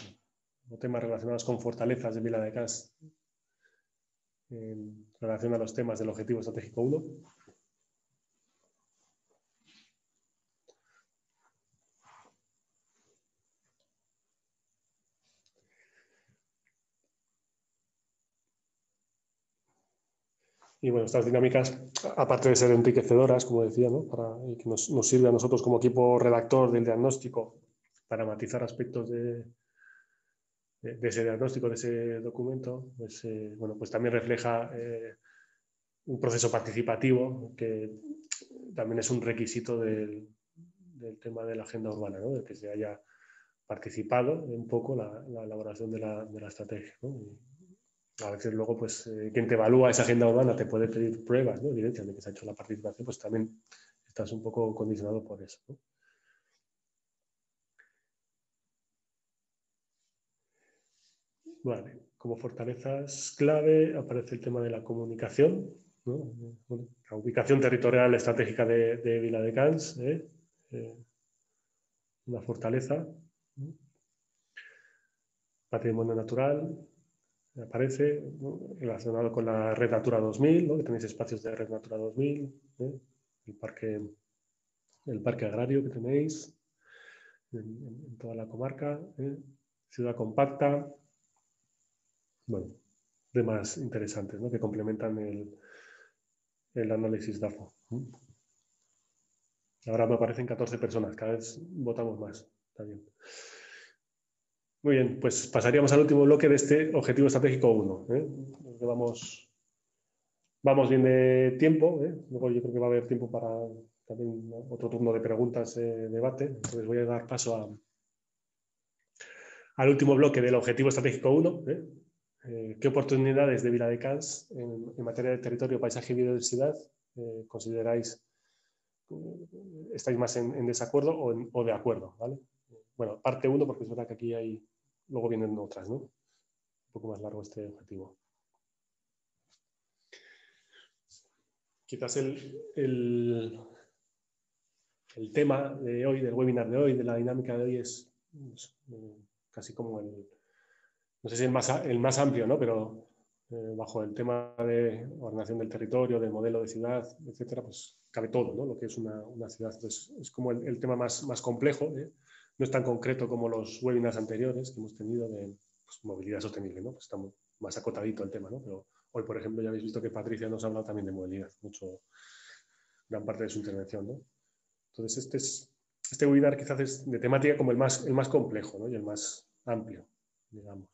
o temas relacionados con fortalezas de Vila de en relación a los temas del Objetivo Estratégico 1. Y bueno, estas dinámicas, aparte de ser enriquecedoras, como decía, ¿no? para, y que nos, nos, sirve a nosotros como equipo redactor del diagnóstico para matizar aspectos de, de, ese diagnóstico, de ese documento, pues, eh, bueno, pues también refleja eh, un proceso participativo que también es un requisito del, del tema de la agenda urbana, de que se haya participado un poco la, la elaboración de la, de la estrategia. A veces luego, pues, eh, quien te evalúa esa agenda urbana te puede pedir pruebas, ¿no? evidencias de que se ha hecho la participación, pues también estás un poco condicionado por eso. Vale, como fortalezas clave aparece el tema de la comunicación, la ubicación territorial estratégica de, Vila de Cans, ¿eh? Eh, una fortaleza, patrimonio natural, aparece relacionado con la Red Natura 2000, que tenéis espacios de Red Natura 2000, ¿eh? el, parque, el parque agrario que tenéis en, toda la comarca, ¿eh? ciudad compacta, bueno, temas interesantes que complementan el, el análisis DAFO. Ahora me aparecen 14 personas, cada vez votamos más. Está bien. Muy bien, pues pasaríamos al último bloque de este objetivo estratégico 1. ¿eh? Vamos, vamos bien de tiempo, ¿eh? luego yo creo que va a haber tiempo para también otro turno de preguntas, eh, debate. Entonces voy a dar paso a, al último bloque del objetivo estratégico 1. ¿eh? ¿Qué oportunidades de Vila de Cans en, materia de territorio, paisaje y biodiversidad consideráis estáis más en, desacuerdo o, o, de acuerdo? ¿vale? Bueno, parte 1 porque es verdad que aquí hay luego vienen otras, ¿no? Un poco más largo este objetivo. quizás el, el, tema de hoy, del webinar de hoy, de la dinámica de hoy es, eh, casi como el, no sé si el más, el más amplio, ¿no? pero eh, bajo el tema de ordenación del territorio, del modelo de ciudad, etcétera, pues cabe todo, ¿no? Lo que es una, ciudad. es como el, tema más, más complejo, ¿eh? No es tan concreto como los webinars anteriores que hemos tenido de pues, movilidad sostenible, ¿no? Pues más acotadito el tema, ¿no? Pero hoy, por ejemplo, ya habéis visto que Patricia nos ha hablado también de movilidad, mucho, gran parte de su intervención, ¿no? Entonces, este, es, este webinar quizás es de temática como el más, el más complejo, ¿no? Y el más amplio, digamos.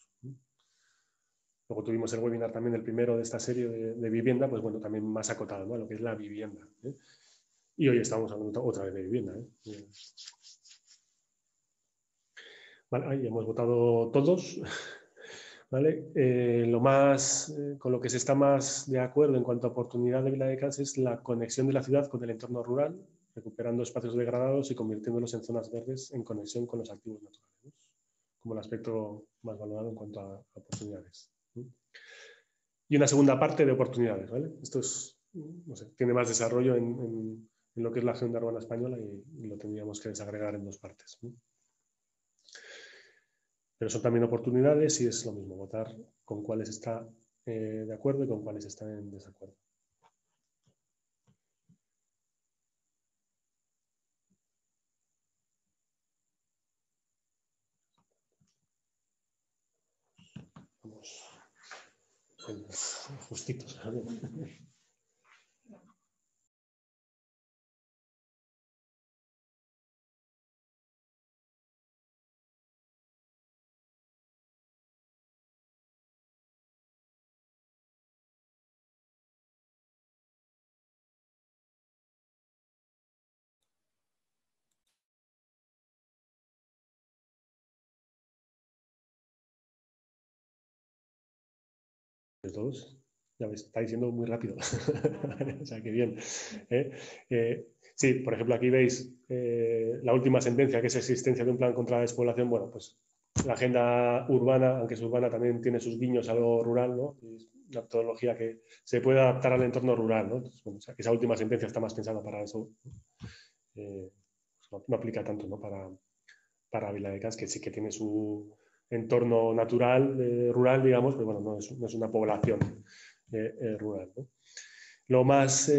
Luego tuvimos el webinar también, el primero de esta serie de, vivienda, pues bueno, también más acotado, ¿no? Lo que es la vivienda. ¿eh? Y hoy estamos hablando otra vez de vivienda. ¿eh? Vale, ahí hemos votado todos. Eh, lo más, con lo que se está más de acuerdo en cuanto a oportunidad de Vila de Cans es la conexión de la ciudad con el entorno rural, recuperando espacios degradados y convirtiéndolos en zonas verdes en conexión con los activos naturales, como el aspecto más valorado en cuanto a oportunidades y una segunda parte de oportunidades. ¿vale? Esto es, no sé, tiene más desarrollo en, en, lo que es la agenda urbana española y, lo tendríamos que desagregar en dos partes. Pero son también oportunidades y es lo mismo, votar con cuáles está eh, de acuerdo y con cuáles están en desacuerdo. justitos. Ya ves, está diciendo muy rápido. o sea, que bien. ¿eh? Eh, sí, por ejemplo, aquí veis eh, la última sentencia, que es existencia de un plan contra la despoblación. Bueno, pues la agenda urbana, aunque es urbana, también tiene sus guiños a rural, ¿no? una metodología que se puede adaptar al entorno rural, ¿no? esa última sentencia está más pensada para eso. Pues no, aplica tanto, ¿no? Para, para Vila de Cas, que sí que tiene su, entorno natural, eh, rural, digamos, pero bueno, no es, una población eh, eh, rural. Lo más,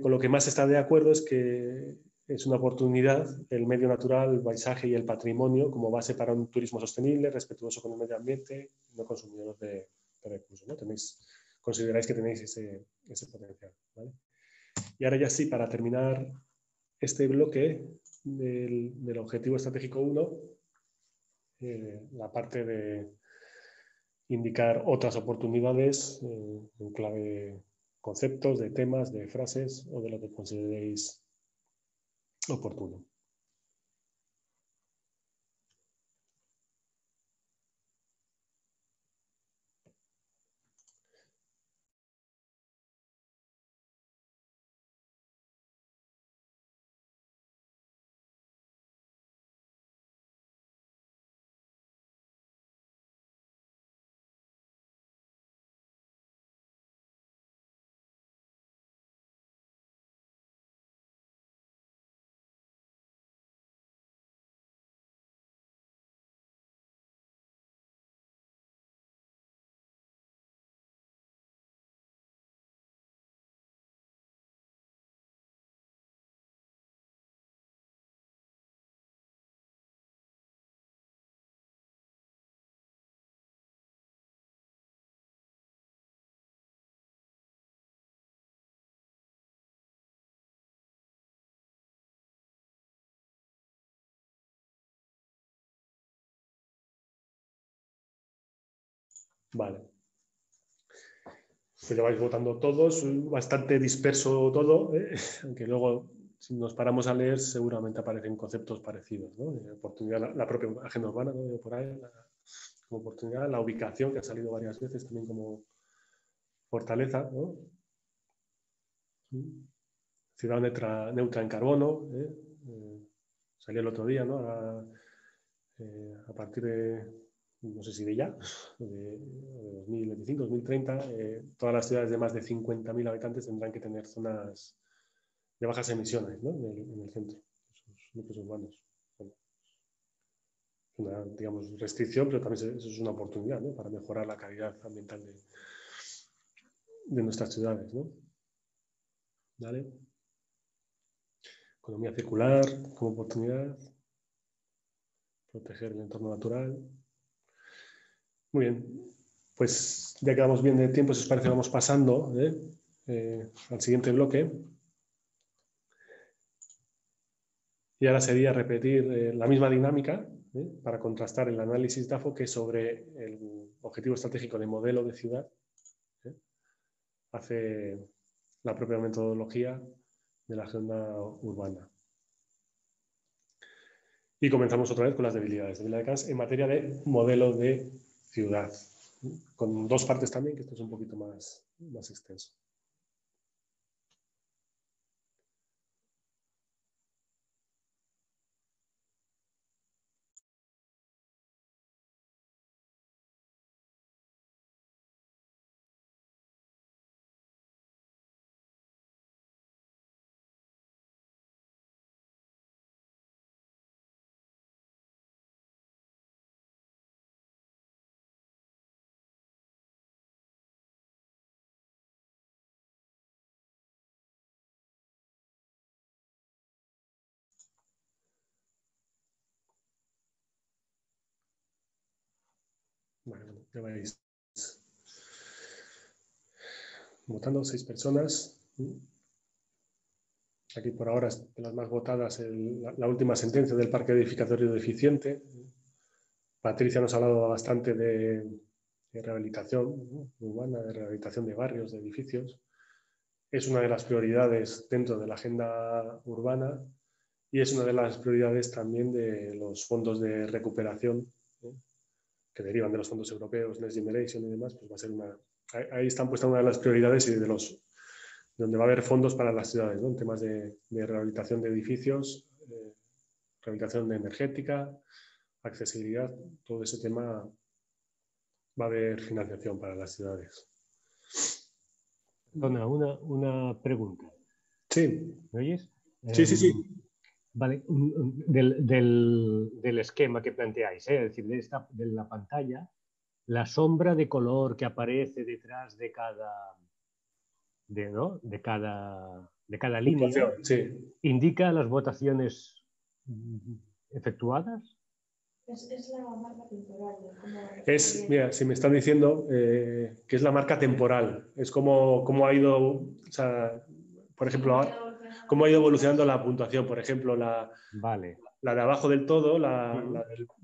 con lo que más está de acuerdo es que es una oportunidad el medio natural, el paisaje y el patrimonio como base para un turismo sostenible, respetuoso con el medio ambiente, no consumidor de, recursos. ¿no? Tenéis, consideráis que tenéis ese, potencial. Y ahora ya sí, para terminar este bloque del, del objetivo estratégico 1, eh, la parte de indicar otras oportunidades eh, en clave conceptos, de temas, de frases o de lo que consideréis oportuno. Vale. Pues ya vais votando todos, bastante disperso todo, ¿eh? aunque luego si nos paramos a leer seguramente aparecen conceptos parecidos. ¿no? La oportunidad, la, propia agenda urbana, ¿no? por ahí, como oportunidad, la ubicación que ha salido varias veces también como fortaleza. ¿no? Ciudad neutra, neutra en carbono, ¿eh? Eh, salió el otro día, ¿no? a, a partir de no sé si de ya, de, 2025, 2030, eh, todas las ciudades de más de 50.000 habitantes tendrán que tener zonas de bajas emisiones ¿no? en, el, centro, sus núcleos urbanos. una, digamos, restricción, pero también eso es una oportunidad ¿no? para mejorar la calidad ambiental de, de nuestras ciudades. ¿no? Economía circular como oportunidad, proteger el entorno natural. Muy bien, pues ya quedamos bien de tiempo, si os parece vamos pasando ¿eh? Eh, al siguiente bloque. Y ahora sería repetir eh, la misma dinámica para contrastar el análisis DAFO que sobre el objetivo estratégico de modelo de ciudad hace la propia metodología de la agenda urbana. Y comenzamos otra vez con las debilidades. Debilidades en materia de modelo de ciudad, con dos partes también, que esto es un poquito más, más extenso. Ya votando seis personas. Aquí por ahora de las más votadas la, última sentencia del parque edificatorio deficiente. Patricia nos ha hablado bastante de, rehabilitación urbana, de rehabilitación de barrios, de edificios. Es una de las prioridades dentro de la agenda urbana y es una de las prioridades también de los fondos de recuperación que derivan de los fondos europeos, Next Generation y demás, pues va a ser una... Ahí están puestas una de las prioridades y de los donde va a haber fondos para las ciudades, ¿no? en temas de, rehabilitación de edificios, eh, rehabilitación de energética, accesibilidad, todo ese tema va a haber financiación para las ciudades. Perdona, una, una pregunta. Sí. ¿Me oyes? Sí, sí, sí. Vale, del, esquema que planteáis, ¿eh? es decir, de, esta, de la pantalla, la sombra de color que aparece detrás de cada, de, ¿no? de cada, de cada línea indica las votaciones efectuadas. Es, la marca temporal. Es, mira, si me están diciendo eh, que es la marca temporal, es como, como ha ido, o sea, por ejemplo, cómo ha ido evolucionando la puntuación. Por ejemplo, la, vale. la de abajo del todo, la,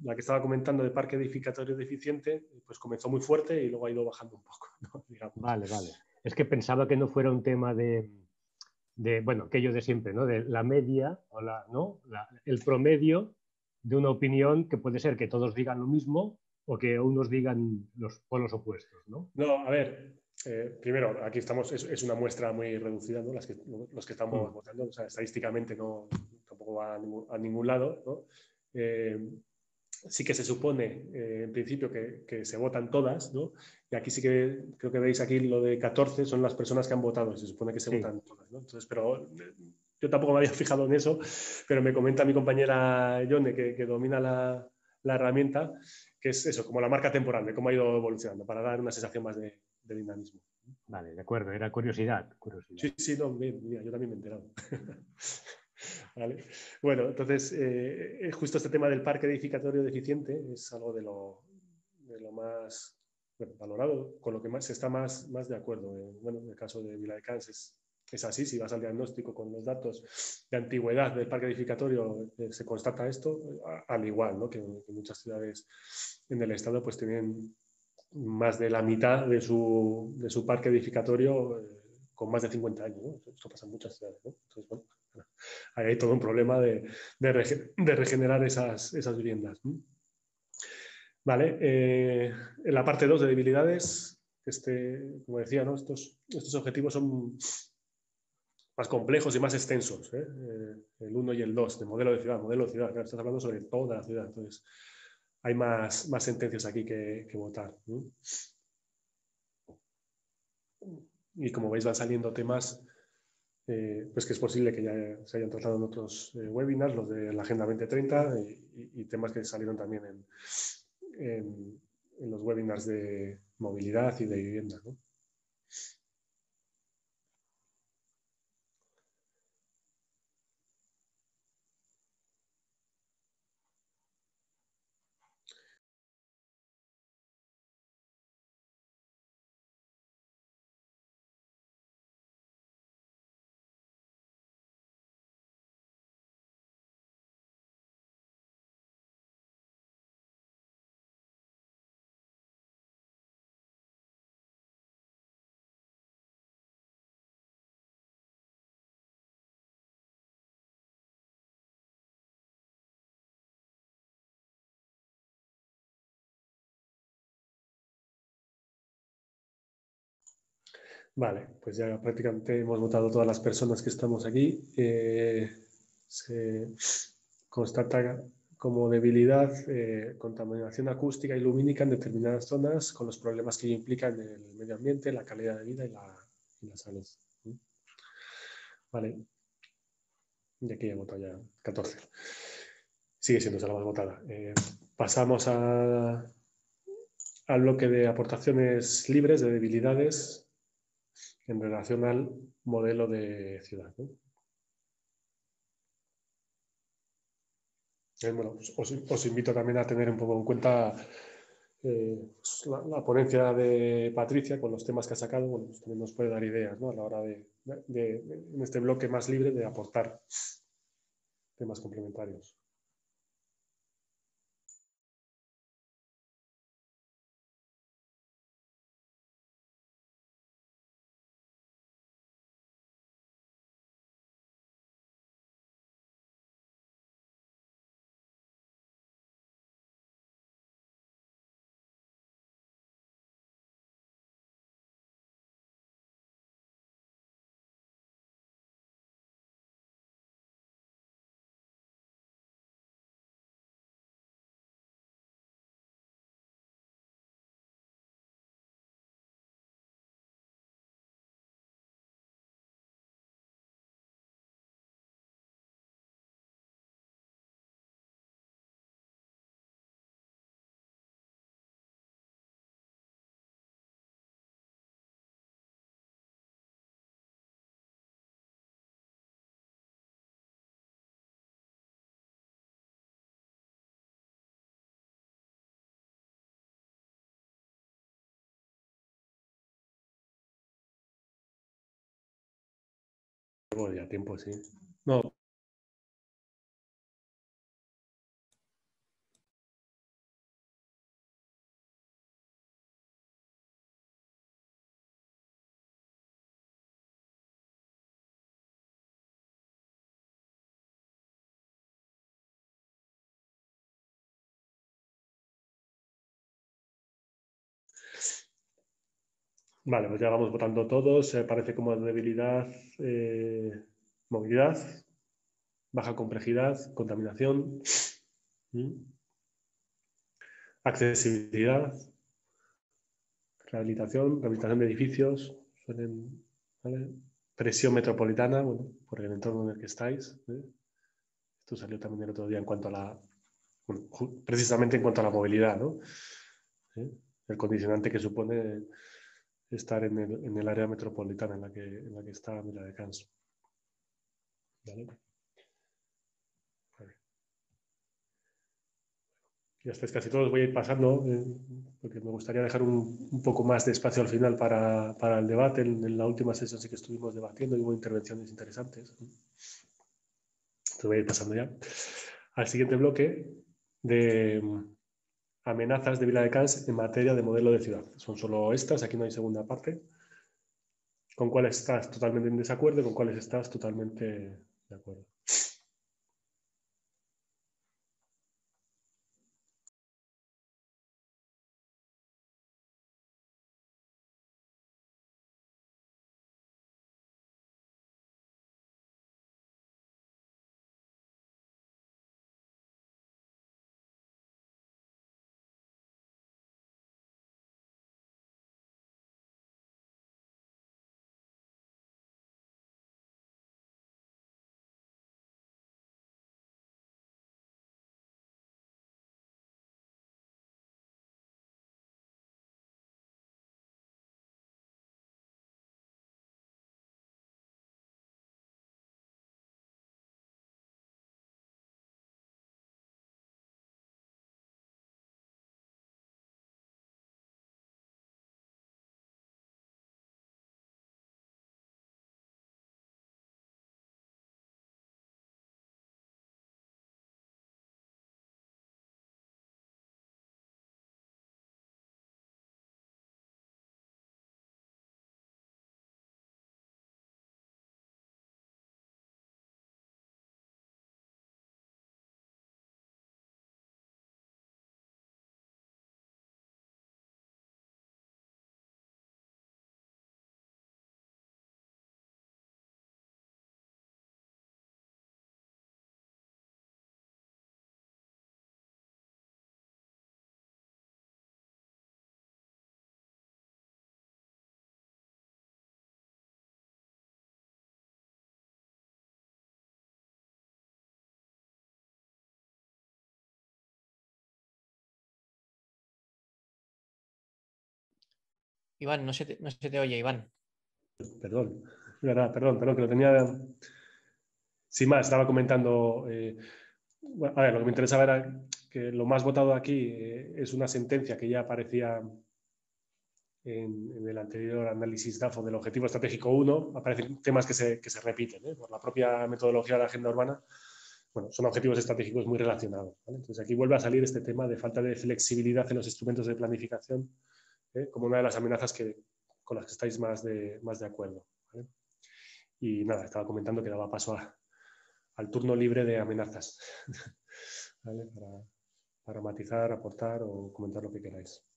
la, que estaba comentando de parque edificatorio deficiente, pues comenzó muy fuerte y luego ha ido bajando un poco. Vale, vale. Es que pensaba que no fuera un tema de, de bueno, aquello de siempre, ¿no? De la media o la, ¿no? el promedio de una opinión que puede ser que todos digan lo mismo o que unos digan los polos opuestos, ¿no? No, a ver, eh, primero, aquí estamos, es, una muestra muy reducida, ¿no? Las que, los que estamos mm. votando, o sea, estadísticamente no, tampoco va a ningún, lado, ¿no? Eh, sí que se supone, eh, en principio, que, se votan todas, ¿no? Y aquí sí que creo que veis aquí lo de 14 son las personas que han votado, se supone que se votan todas, ¿no? Entonces, pero yo tampoco me había fijado en eso, pero me comenta mi compañera Yone, que, que domina la, la herramienta, que es eso, como la marca temporal, de cómo ha ido evolucionando, para dar una sensación más de, de dinamismo. Vale, de acuerdo, era curiosidad. Sí, sí, no, bien, yo también me he enterado. vale. Bueno, entonces, eh, justo este tema del parque edificatorio deficiente es algo de lo, de lo más valorado, con lo que más se está más, más de acuerdo. bueno, en el caso de Vila de Cans es, así, si vas al diagnóstico con los datos de antigüedad del parque edificatorio, eh, se constata esto, al igual ¿no? que, que, muchas ciudades en el estado pues tienen más de la mitad de su, de su parque edificatorio eh, con más de 50 años. Esto pasa en muchas ciudades. Entonces, bueno, ahí hay todo un problema de, de, regenerar esas, esas viviendas. Vale, eh, en la parte 2 de debilidades, este, como decía, ¿no? estos, estos objetivos son más complejos y más extensos. ¿eh? el 1 y el 2, de modelo de ciudad, modelo de ciudad. estás hablando sobre toda la ciudad. Entonces, hay más, más sentencias aquí que, votar. Y como veis van saliendo temas eh, pues que es posible que ya se hayan tratado en otros eh, webinars, los de la Agenda 2030 y, temas que salieron también en, en, los webinars de movilidad y de vivienda. Vale, pues ya prácticamente hemos votado todas las personas que estamos aquí. Eh, se constata como debilidad eh, contaminación acústica y lumínica en determinadas zonas con los problemas que implican el medio ambiente, la calidad de vida y la, salud. Vale. Y aquí he votado ya 14. Sigue siendo la más votada. Eh, pasamos a, al bloque de aportaciones libres de debilidades en relación al modelo de ciudad. Eh, os, invito también a tener un poco en cuenta eh, pues, la, ponencia de Patricia con los temas que ha sacado, bueno, pues también nos puede dar ideas a la hora de, en este bloque más libre, de aportar temas complementarios. Ya tiempo, sí. No. Vale, pues ya vamos votando todos. parece como debilidad, eh, movilidad, baja complejidad, contaminación, accesibilidad, rehabilitación, rehabilitación de edificios, presión metropolitana, bueno, por el entorno en el que estáis. ¿eh? Esto salió también el otro día en cuanto a la, precisamente en cuanto a la movilidad, ¿no? ¿Eh? El condicionante que supone estar en el, en el área metropolitana en la que, en la que está Mila de Canso. ¿Vale? Ya estáis casi todos, voy a ir pasando, eh, porque me gustaría dejar un, poco más de espacio al final para, para el debate. En, la última sesión sí que estuvimos debatiendo y hubo intervenciones interesantes. Entonces voy a ir pasando ya al siguiente bloque de, amenazas de Vila de Cans en materia de modelo de ciudad. Son solo estas, aquí no hay segunda parte. ¿Con cuáles estás totalmente en desacuerdo con cuáles estás totalmente de acuerdo? Iván, no se te, no se te oye, Iván. Perdón, verdad, perdón, perdón, que lo tenía. Sin más, estaba comentando. Eh, a ver, lo que me interesaba era que lo más votado aquí eh, es una sentencia que ya aparecía en, el anterior análisis DAFO del objetivo estratégico 1, aparecen temas que se, que se repiten ¿eh? por la propia metodología de la agenda urbana. Bueno, son objetivos estratégicos muy relacionados. Entonces aquí vuelve a salir este tema de falta de flexibilidad en los instrumentos de planificación ¿eh? como una de las amenazas que, con las que estáis más de, más de acuerdo. Y nada, estaba comentando que daba paso al turno libre de amenazas para, para matizar, aportar o comentar lo que queráis.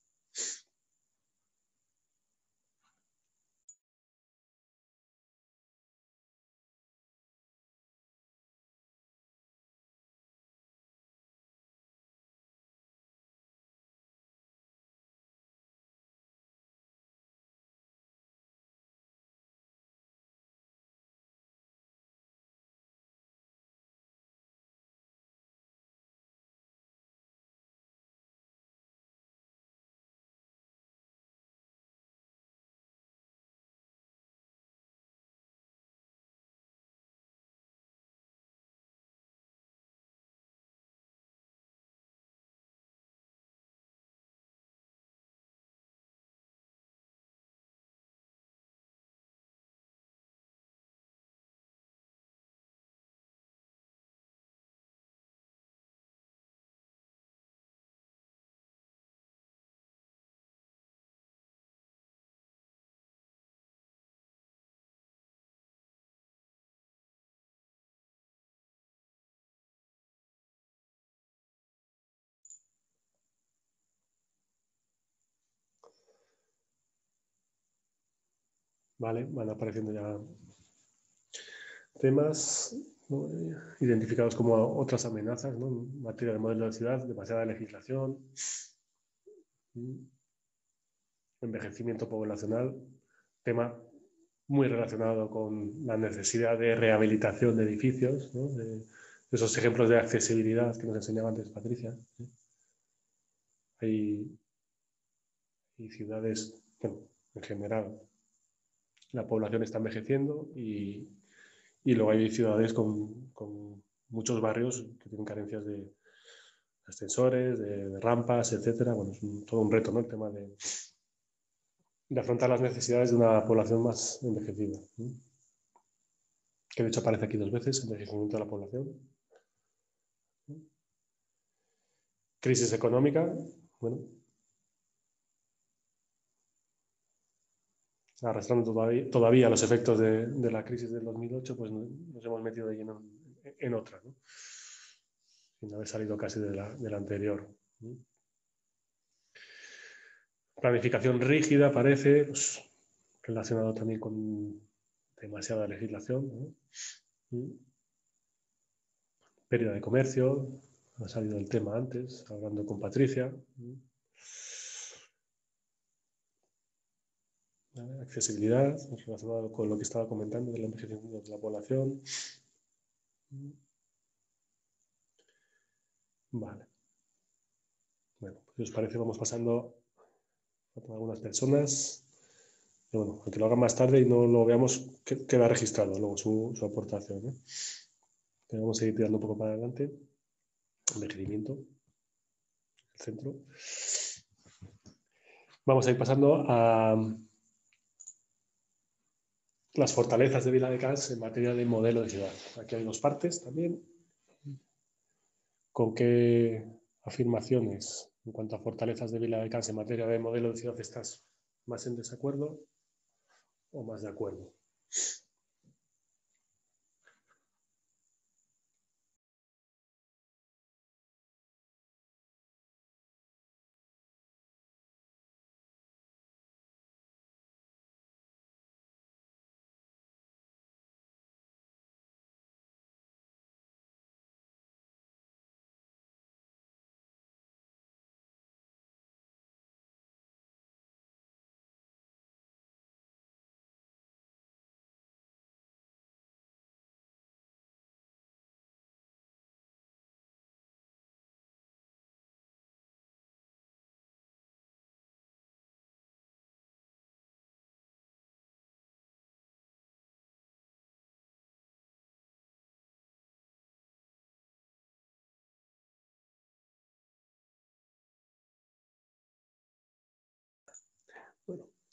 ¿Vale? Van apareciendo ya temas identificados como otras amenazas en materia de modelo de ciudad, demasiada legislación, envejecimiento poblacional, tema muy relacionado con la necesidad de rehabilitación de edificios, de, esos ejemplos de accesibilidad que nos enseñaba antes Patricia. Hay, ciudades, en general, la población está envejeciendo y, luego hay ciudades con, muchos barrios que tienen carencias de ascensores, de, rampas, etcétera. Bueno, es todo un reto, ¿no? El tema de, de, afrontar las necesidades de una población más envejecida. Que de hecho aparece aquí dos veces, envejecimiento de la población. Crisis económica, bueno, arrastrando todavía, los efectos de, la crisis del 2008, pues nos hemos metido de lleno en, otra, sin haber salido casi de la, anterior. Planificación rígida parece, pues, relacionado también con demasiada legislación. Pérdida de comercio, ha salido el tema antes, hablando con Patricia. Accesibilidad, relacionado con lo que estaba comentando del envejecimiento de la población. Vale. Bueno, pues si os parece, vamos pasando a algunas personas. Y bueno, aunque lo hagan más tarde y no lo veamos, queda registrado luego su, aportación. ¿eh? Vamos a ir tirando un poco para adelante. Envejecimiento. El centro. Vamos a ir pasando a las fortalezas de Vila de Cans en materia de modelo de ciudad. Aquí hay dos partes también. ¿Con qué afirmaciones en cuanto a fortalezas de Vila de Cans en materia de modelo de ciudad estás más en desacuerdo o más de acuerdo?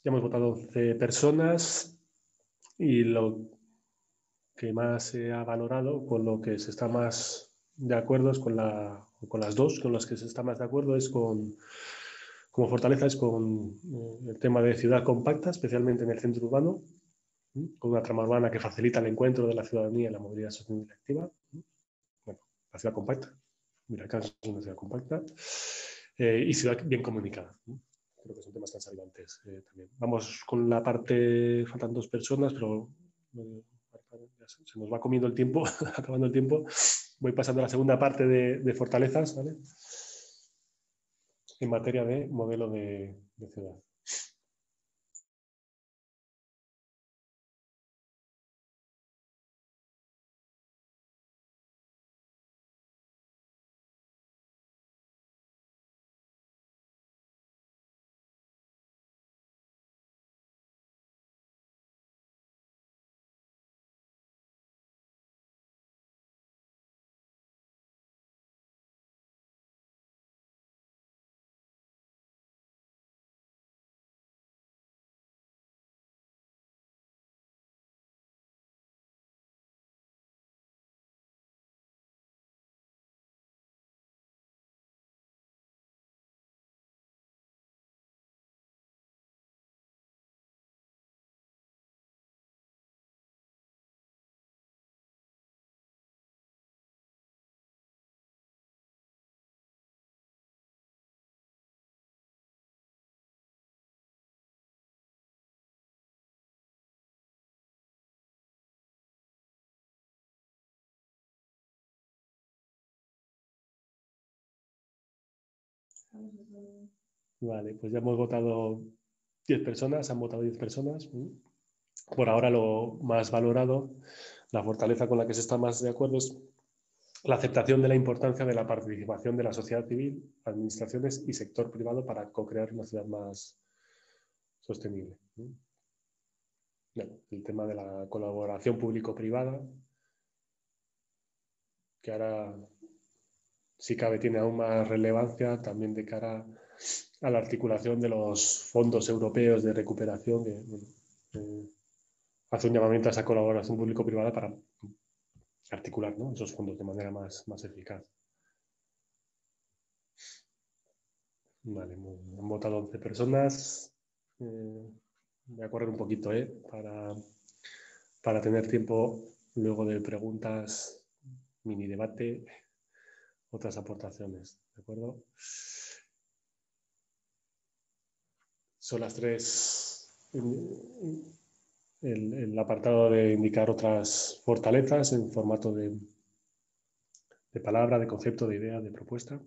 Ya hemos votado 11 personas y lo que más se ha valorado, con lo que se está más de acuerdo es con, la, con las dos, con las que se está más de acuerdo es con, como fortaleza, es con eh, el tema de ciudad compacta, especialmente en el centro urbano, con una trama urbana que facilita el encuentro de la ciudadanía y la movilidad sostenible activa. Bueno, la ciudad compacta. Mira, acá es una ciudad compacta. Eh, y ciudad bien comunicada. Creo que son temas que han eh, también. Vamos con la parte, faltan dos personas, pero eh, se nos va comiendo el tiempo, acabando el tiempo. Voy pasando a la segunda parte de, fortalezas, ¿vale? En materia de modelo de ciudad. Vale, pues ya hemos votado 10 personas, han votado 10 personas. Por ahora lo más valorado, la fortaleza con la que se está más de acuerdo es la aceptación de la importancia de la participación de la sociedad civil, administraciones y sector privado para co-crear una ciudad más sostenible. el tema de la colaboración público-privada, que ahora si cabe tiene aún más relevancia también de cara a la articulación de los fondos europeos de recuperación, que hace un llamamiento a esa colaboración público-privada para articular esos fondos de manera más, más eficaz. Vale, han votado 11 personas. Eh, voy a correr un poquito ¿eh? para, para tener tiempo luego de preguntas, mini debate otras aportaciones. ¿De acuerdo? Son las tres. El, apartado de indicar otras fortalezas en formato de, de palabra, de concepto, de idea, de propuesta.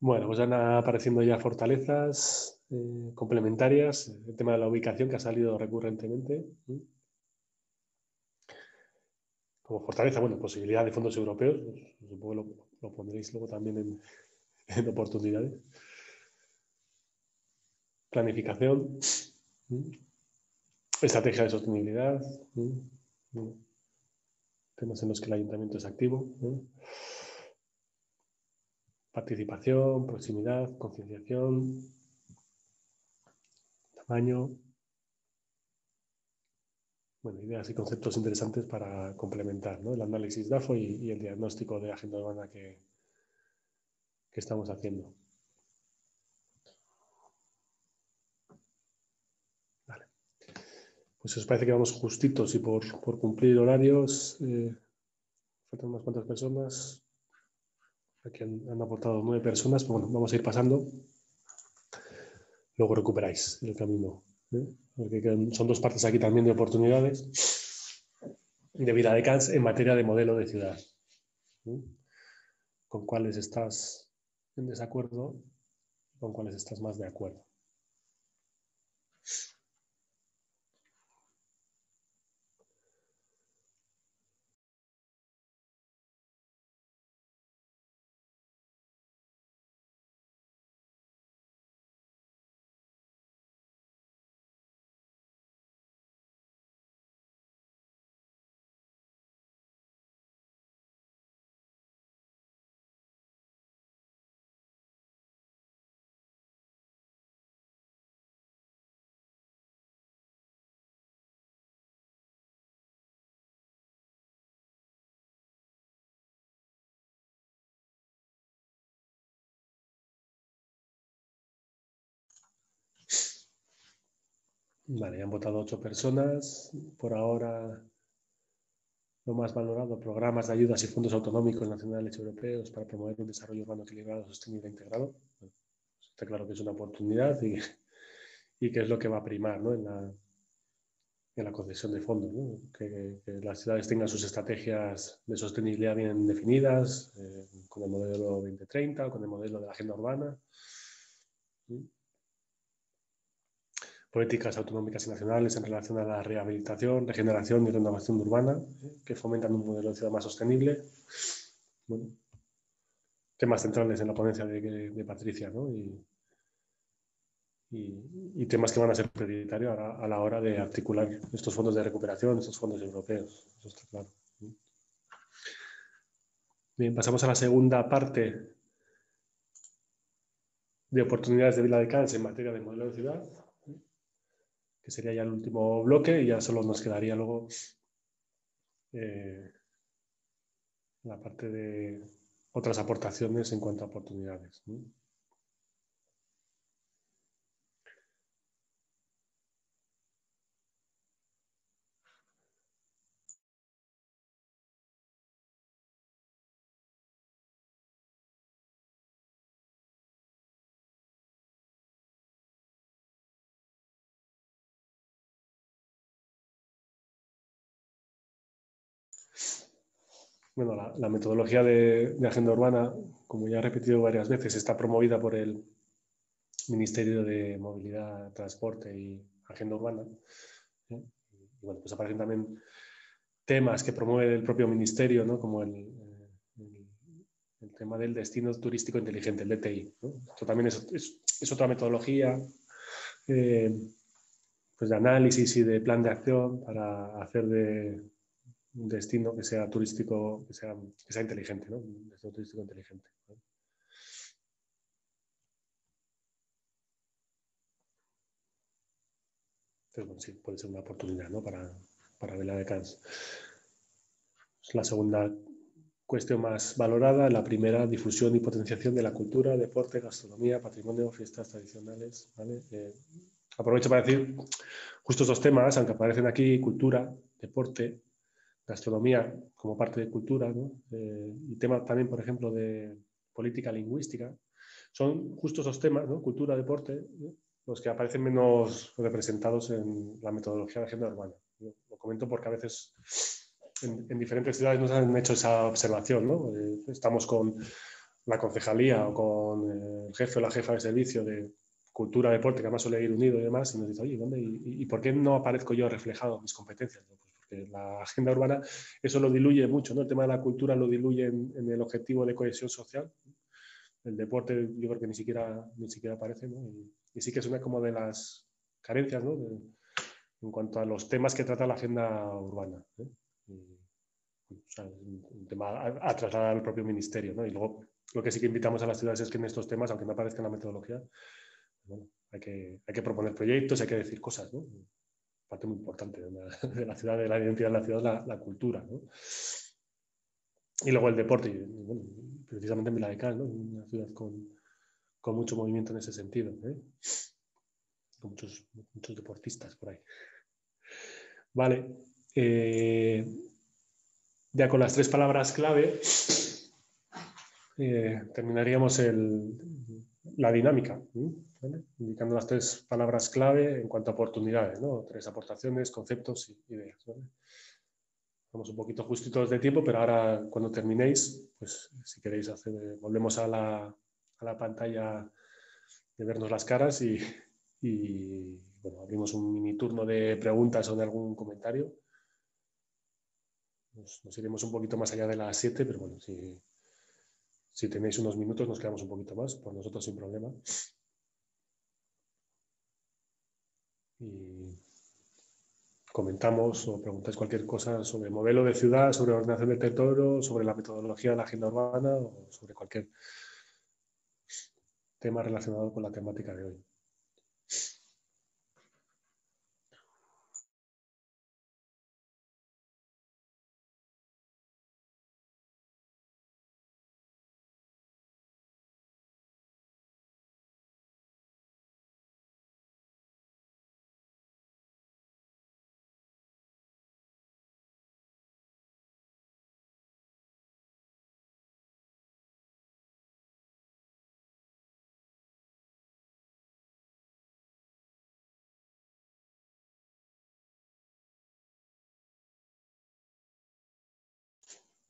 Bueno, pues van apareciendo ya fortalezas eh, complementarias, el tema de la ubicación que ha salido recurrentemente. Como fortaleza, bueno, posibilidad de fondos europeos, supongo lo, lo pondréis luego también en, en oportunidades. planificación, estrategia de sostenibilidad, temas en los que el ayuntamiento es activo, participación, proximidad, concienciación, tamaño, bueno, ideas y conceptos interesantes para complementar el análisis DAFO y, el diagnóstico de agenda urbana que, que estamos haciendo. Pues os parece que vamos justitos y por, cumplir horarios, eh, faltan unas cuantas personas. Aquí han, aportado nueve personas, bueno, vamos a ir pasando. Luego recuperáis el camino. ¿eh? porque son dos partes aquí también de oportunidades de vida de Cans en materia de modelo de ciudad. Con cuáles estás en desacuerdo, con cuáles estás más de acuerdo. Vale, han votado ocho personas. Por ahora, lo más valorado, programas de ayudas y fondos autonómicos nacionales y europeos para promover un desarrollo urbano equilibrado, sostenible e integrado. está claro que es una oportunidad y, que es lo que va a primar en, la, concesión de fondos. Que, las ciudades tengan sus estrategias de sostenibilidad bien definidas, eh, con el modelo 2030 o con el modelo de la agenda urbana políticas autonómicas y nacionales en relación a la rehabilitación, regeneración y renovación urbana, que fomentan un modelo de ciudad más sostenible. temas centrales en la ponencia de, Patricia, ¿no? y, temas que van a ser prioritarios a, la hora de articular estos fondos de recuperación, estos fondos europeos. Eso está claro. Bien, pasamos a la segunda parte de oportunidades de Vila de Cans en materia de modelo de ciudad que sería ya el último bloque y ya solo nos quedaría luego eh, la parte de otras aportaciones en cuanto a oportunidades. Bueno, la, metodología de, agenda urbana, como ya he repetido varias veces, está promovida por el Ministerio de Movilidad, Transporte y Agenda Urbana. ¿eh? Y bueno, pues aparecen también temas que promueve el propio ministerio, ¿no? como el, tema del destino turístico inteligente, el DTI. Esto también es, otra metodología eh, pues de análisis y de plan de acción para hacer de, un destino que sea turístico, que sea, que sea inteligente, ¿no? un destino turístico inteligente. Entonces, bueno, sí, puede ser una oportunidad ¿no? para, para Vela de Cans. Es la segunda cuestión más valorada. La primera, difusión y potenciación de la cultura, deporte, gastronomía, patrimonio, fiestas tradicionales. ¿vale? Eh, aprovecho para decir justo estos temas, aunque aparecen aquí, cultura, deporte, gastronomía como parte de cultura, eh, y temas también, por ejemplo, de política lingüística, son justo esos temas, cultura, deporte, los que aparecen menos representados en la metodología de agenda urbana. Lo comento porque a veces en, diferentes ciudades nos han hecho esa observación. Eh, estamos con la concejalía o con el jefe o la jefa de servicio de cultura, deporte, que además suele ir unido y demás, y nos dice, oye, ¿dónde, y, por qué no aparezco yo reflejado mis competencias? Pues la agenda urbana eso lo diluye mucho, ¿no? El tema de la cultura lo diluye en, el objetivo de cohesión social. el deporte yo creo que ni siquiera, ni siquiera aparece, ¿no? y, sí que es una como de las carencias ¿no? en cuanto a los temas que trata la agenda urbana. ¿eh? un tema a, trasladar al propio ministerio. ¿no? Y luego lo que sí que invitamos a las ciudades es que en estos temas, aunque no aparezca en la metodología, bueno, hay, que, hay que proponer proyectos, hay que decir cosas. ¿no? Parte muy importante de la, ciudad, de la identidad de la ciudad, la, la cultura. ¿no? Y luego el deporte, bueno, precisamente en ¿no? una ciudad con, con, mucho movimiento en ese sentido, ¿eh? con muchos, muchos, deportistas por ahí. Vale, eh, ya con las tres palabras clave eh, terminaríamos el, la dinámica, indicando las tres palabras clave en cuanto a oportunidades, tres aportaciones, conceptos y ideas. ¿vale? Un poquito justitos de tiempo, pero ahora cuando terminéis, pues si queréis volvemos a la, a la pantalla de vernos las caras y, abrimos un mini turno de preguntas o de algún comentario. Nos, iremos un poquito más allá de las 7, pero bueno, si, si tenéis unos minutos nos quedamos un poquito más, por nosotros sin problema. Y comentamos o preguntáis cualquier cosa sobre modelo de ciudad, sobre ordenación del territorio, sobre la metodología de la agenda urbana o sobre cualquier tema relacionado con la temática de hoy.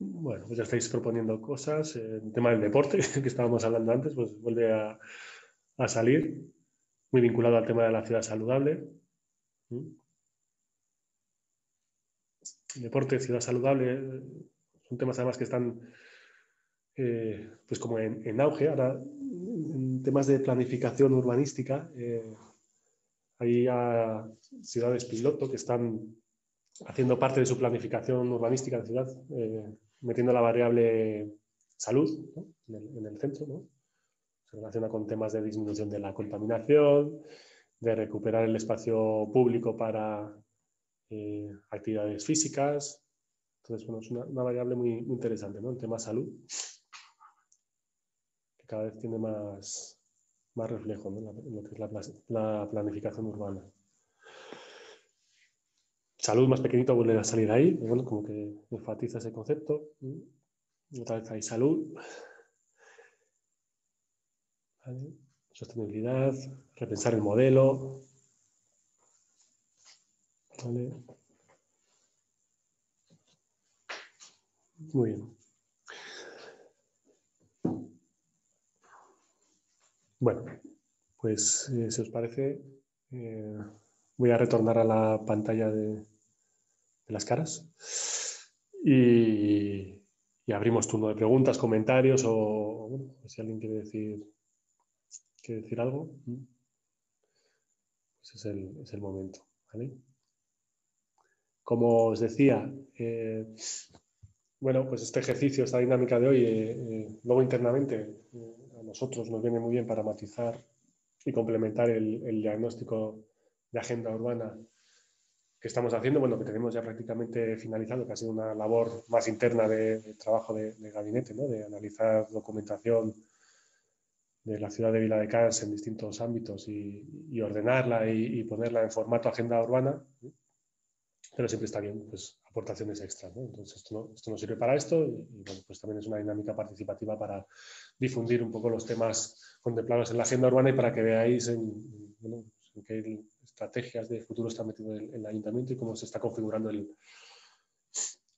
Bueno, pues ya estáis proponiendo cosas. El tema del deporte, que estábamos hablando antes, pues vuelve a, salir, muy vinculado al tema de la ciudad saludable. Deporte, ciudad saludable, son temas además que están eh, pues como en, auge. Ahora, en temas de planificación urbanística, eh, hay ciudades piloto que están haciendo parte de su planificación urbanística de ciudad. Eh, metiendo la variable salud en, el, centro. Se relaciona con temas de disminución de la contaminación, de recuperar el espacio público para eh, actividades físicas. Entonces, bueno, es una, variable muy, interesante, ¿no? El tema salud, que cada vez tiene más, más reflejo en lo que es la planificación urbana salud más pequeñito vuelve a salir ahí, bueno, como que enfatiza ese concepto. Otra vez hay salud. Sostenibilidad, repensar el modelo. Muy bien. Bueno, pues eh, si os parece, eh, voy a retornar a la pantalla de, las caras. Y, abrimos turno de preguntas, comentarios o si alguien quiere decir, quiere decir algo, pues es el, momento. Como os decía, eh, bueno, pues este ejercicio, esta dinámica de hoy, eh, eh, luego internamente a nosotros nos viene muy bien para matizar y complementar el diagnóstico de agenda urbana que estamos haciendo, bueno, que tenemos ya prácticamente finalizado, que ha sido una labor más interna de, trabajo de, gabinete, ¿no? de analizar documentación de la ciudad de Vila de Cans en distintos ámbitos y, ordenarla y, ponerla en formato agenda urbana, pero siempre está bien pues, aportaciones extras. Entonces, esto no, esto no, sirve para esto y, bueno, pues también es una dinámica participativa para difundir un poco los temas contemplados en la agenda urbana y para que veáis en, bueno, en qué estrategias de futuro está metiendo el, el ayuntamiento y cómo se está configurando el,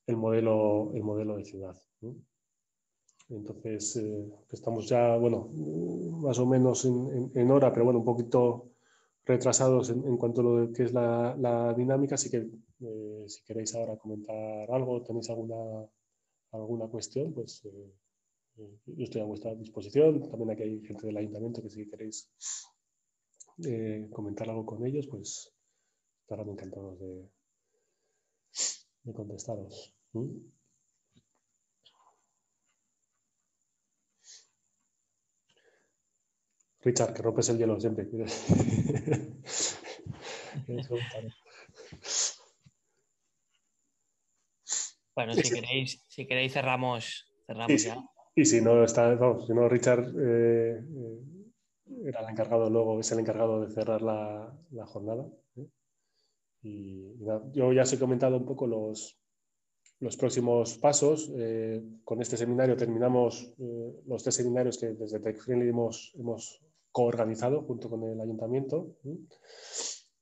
el, modelo, el modelo de ciudad. Entonces, eh, estamos ya, bueno, más o menos en, hora, pero bueno, un poquito retrasados en, cuanto a lo que es la, dinámica, así que eh, si queréis ahora comentar algo, tenéis alguna, alguna cuestión, pues eh, yo estoy a vuestra disposición. También aquí hay gente del ayuntamiento que si queréis comentar algo con ellos, pues estarán encantados de, de contestaros. Richard, que rompes el hielo siempre. bueno, si queréis, si queréis cerramos, cerramos ya. Y si no está, si no, Richard eh, eh, era el encargado luego, es el encargado de cerrar la, jornada. ¿eh? Y, yo ya os he comentado un poco los, los próximos pasos. con este seminario terminamos los tres seminarios que desde TechFriendly hemos, hemos coorganizado junto con el ayuntamiento,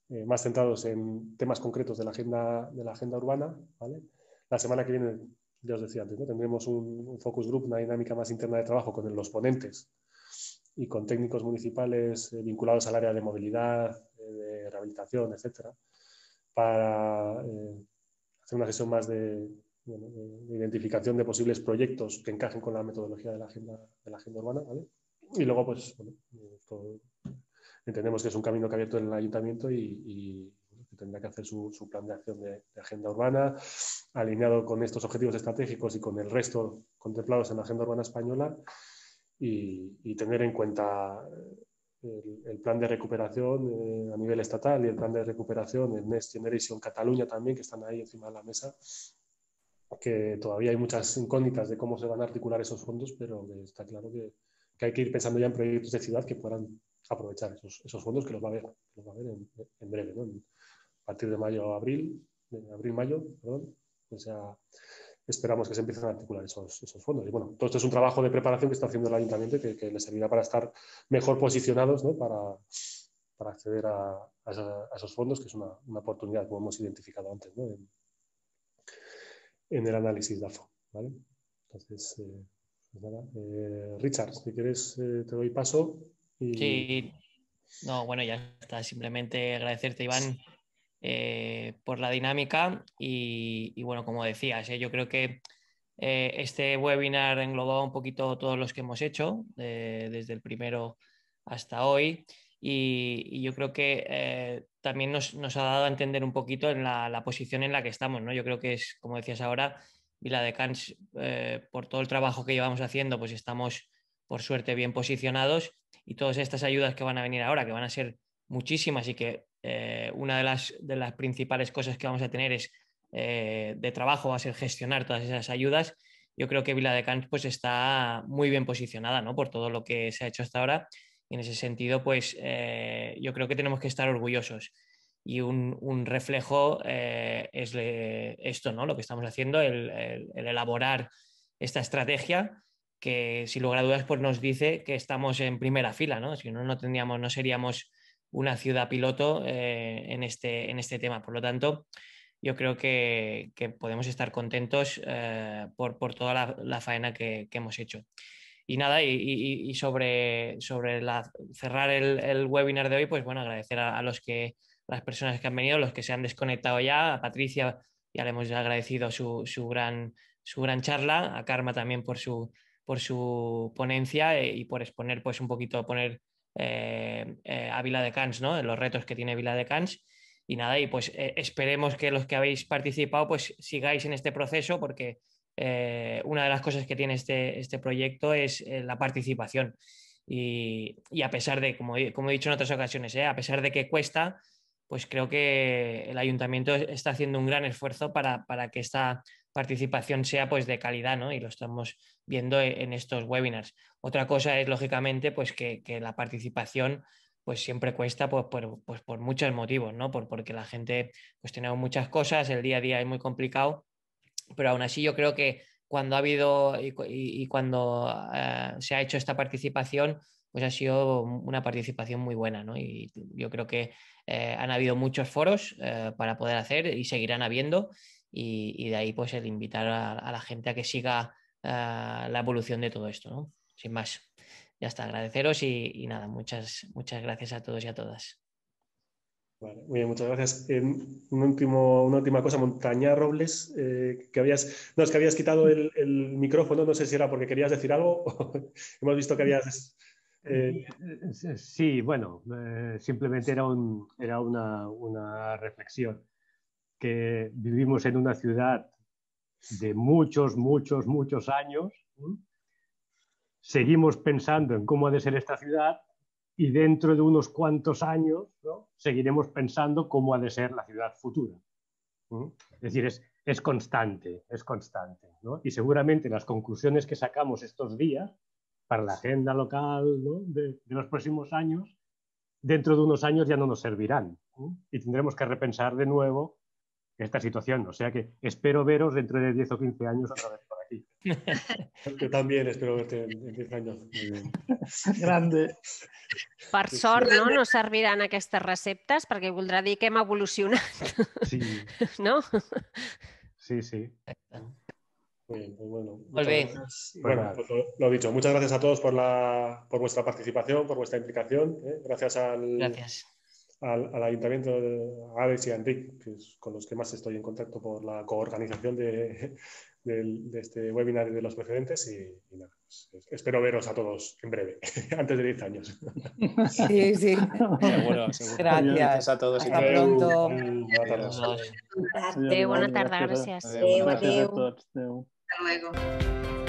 eh, más centrados en temas concretos de la agenda, de la agenda urbana. La semana que viene, ya os decía antes, tendremos un, focus group, una dinámica más interna de trabajo con los ponentes y con técnicos municipales eh, vinculados al área de movilidad, eh, de rehabilitación, etcétera, para hacer una sesión más de, identificación de posibles proyectos que encajen con la metodología de la agenda, de la agenda urbana. Y luego, pues, entendemos que es un camino que ha abierto el ayuntamiento y, tendrá que hacer su, plan de acción de, agenda urbana, alineado con estos objetivos estratégicos y con el resto contemplados en la agenda urbana española y, tener en cuenta el, plan de recuperación eh, a nivel estatal y el plan de recuperación en Next Generation Cataluña también, que están ahí encima de la mesa, que todavía hay muchas incógnitas de cómo se van a articular esos fondos, pero está claro que, que hay que ir pensando ya en proyectos de ciudad que puedan aprovechar esos, fondos que los va a haber, en, breve, a partir de mayo abril, de abril-mayo, perdón, pues ya esperamos que se empiecen a articular esos, fondos. Y bueno, todo esto es un trabajo de preparación que está haciendo el ayuntamiento y que, les servirá para estar mejor posicionados para, acceder a, esos fondos, que es una, oportunidad, como hemos identificado antes en, el análisis DAFO. ¿vale? Entonces, eh, pues eh, Richard, si quieres, eh, te doy paso. Sí, no, bueno, ya está. Simplemente agradecerte, Iván, eh, por la dinámica y, bueno, como decías, yo creo que este webinar englobaba un poquito todos los que hemos hecho, desde el primero hasta hoy. Y, yo creo que también nos, ha dado a entender un poquito en la, la, posición en la que estamos, ¿no? Yo creo que es, como decías ahora, Vila de Cans, eh, por todo el trabajo que llevamos haciendo, pues estamos, por suerte, bien posicionados y todas estas ayudas que van a venir ahora, que van a ser muchísimas y que eh, una de las, de las principales cosas que vamos a tener es eh, de trabajo, va a ser gestionar todas esas ayudas. Yo creo que Vila de Cans pues, está muy bien posicionada ¿no? por todo lo que se ha hecho hasta ahora. Y en ese sentido, pues yo creo que tenemos que estar orgullosos y un, reflejo eh, es esto, ¿no? Lo que estamos haciendo, el, elaborar esta estrategia que, sin lugar a dudas, pues nos dice que estamos en primera fila, ¿no? Si no, no tendríamos, no seríamos una ciudad piloto eh, en, este, en este tema. Por lo tanto, yo creo que, podemos estar contentos eh, por, toda la, faena que, hemos hecho. Y nada, y, sobre, sobre cerrar el, webinar de hoy, pues bueno, agradecer a los que las personas que han venido, los que se han desconectado ya. A Patricia ya le hemos agradecido su, gran, su gran charla, a Karma también por su, por su ponencia eh, y por exponer pues un poquito, poner eh, eh, a Vila de Cans, ¿no? los retos que tiene Vila de Cans. Y nada, y pues esperemos que los que habéis participado pues sigáis en este proceso porque una de las cosas que tiene este, este proyecto es la participación. Y, a pesar de, como, como, he dicho en otras ocasiones, a pesar de que cuesta, pues creo que el ayuntamiento está haciendo un gran esfuerzo para, que esta participación sea pues de calidad, ¿no? Y lo estamos viendo e, en estos webinars. Otra cosa es, lógicamente, pues que, la participación pues siempre cuesta pues, por, pues, por muchos motivos, ¿no? Por, porque la gente pues tenemos muchas cosas, el día a día es muy complicado, pero aún así yo creo que cuando ha habido y, cuando eh, se ha hecho esta participación, pues ha sido una participación muy buena. Y yo creo que eh, han habido muchos foros eh, para poder hacer y seguirán habiendo y, de ahí pues el invitar a, la gente a que siga la evolución de todo esto, ¿no? Sin más. Ya está, agradeceros y, nada, muchas, muchas gracias a todos y a todas. muy bien, muchas gracias. un último, una última cosa, Montaña Robles, eh, que habías, no, es que habías quitado el, micrófono, no sé si era porque querías decir algo. Hemos visto que habías... Eh, sí, bueno, eh, simplemente era, un, era una, una, reflexión, que vivimos en una ciudad de muchos, muchos, muchos años, seguimos pensando en cómo ha de ser esta ciudad y dentro de unos cuantos años seguiremos pensando cómo ha de ser la ciudad futura. Es decir, es, es, constante, es constante. Y seguramente las conclusiones que sacamos estos días para la agenda local de, los próximos años, dentro de unos años ya no nos servirán. Y tendremos que repensar de nuevo esta situación. O sea que espero veros dentro de 10 o 15 años otra vez por aquí. Yo también espero verte en 10 años. Grande. Per sort, no, no serviran aquestes receptes perquè voldrà dir que hem evolucionat. Sí. No? Sí, sí. Muy bien, pues bueno. Muy bien. Bueno, pues lo, lo, dicho, muchas gracias a todos por, la, por vuestra participación, por vuestra implicación. ¿eh? Gracias al, gracias al, al Ayuntamiento de Alex y a Enrique, que es con los que más estoy en contacto por la coorganización de, de, de este webinar y de los precedentes. Y, y nada, pues, espero veros a todos en breve, antes de 10 años. Sí, sí. Seguro, seguro. Gracias. Gracias a todos. Hasta pronto. Gràcies. Adéu, Gràcies a adéu. tots. Adéu. Hasta luego.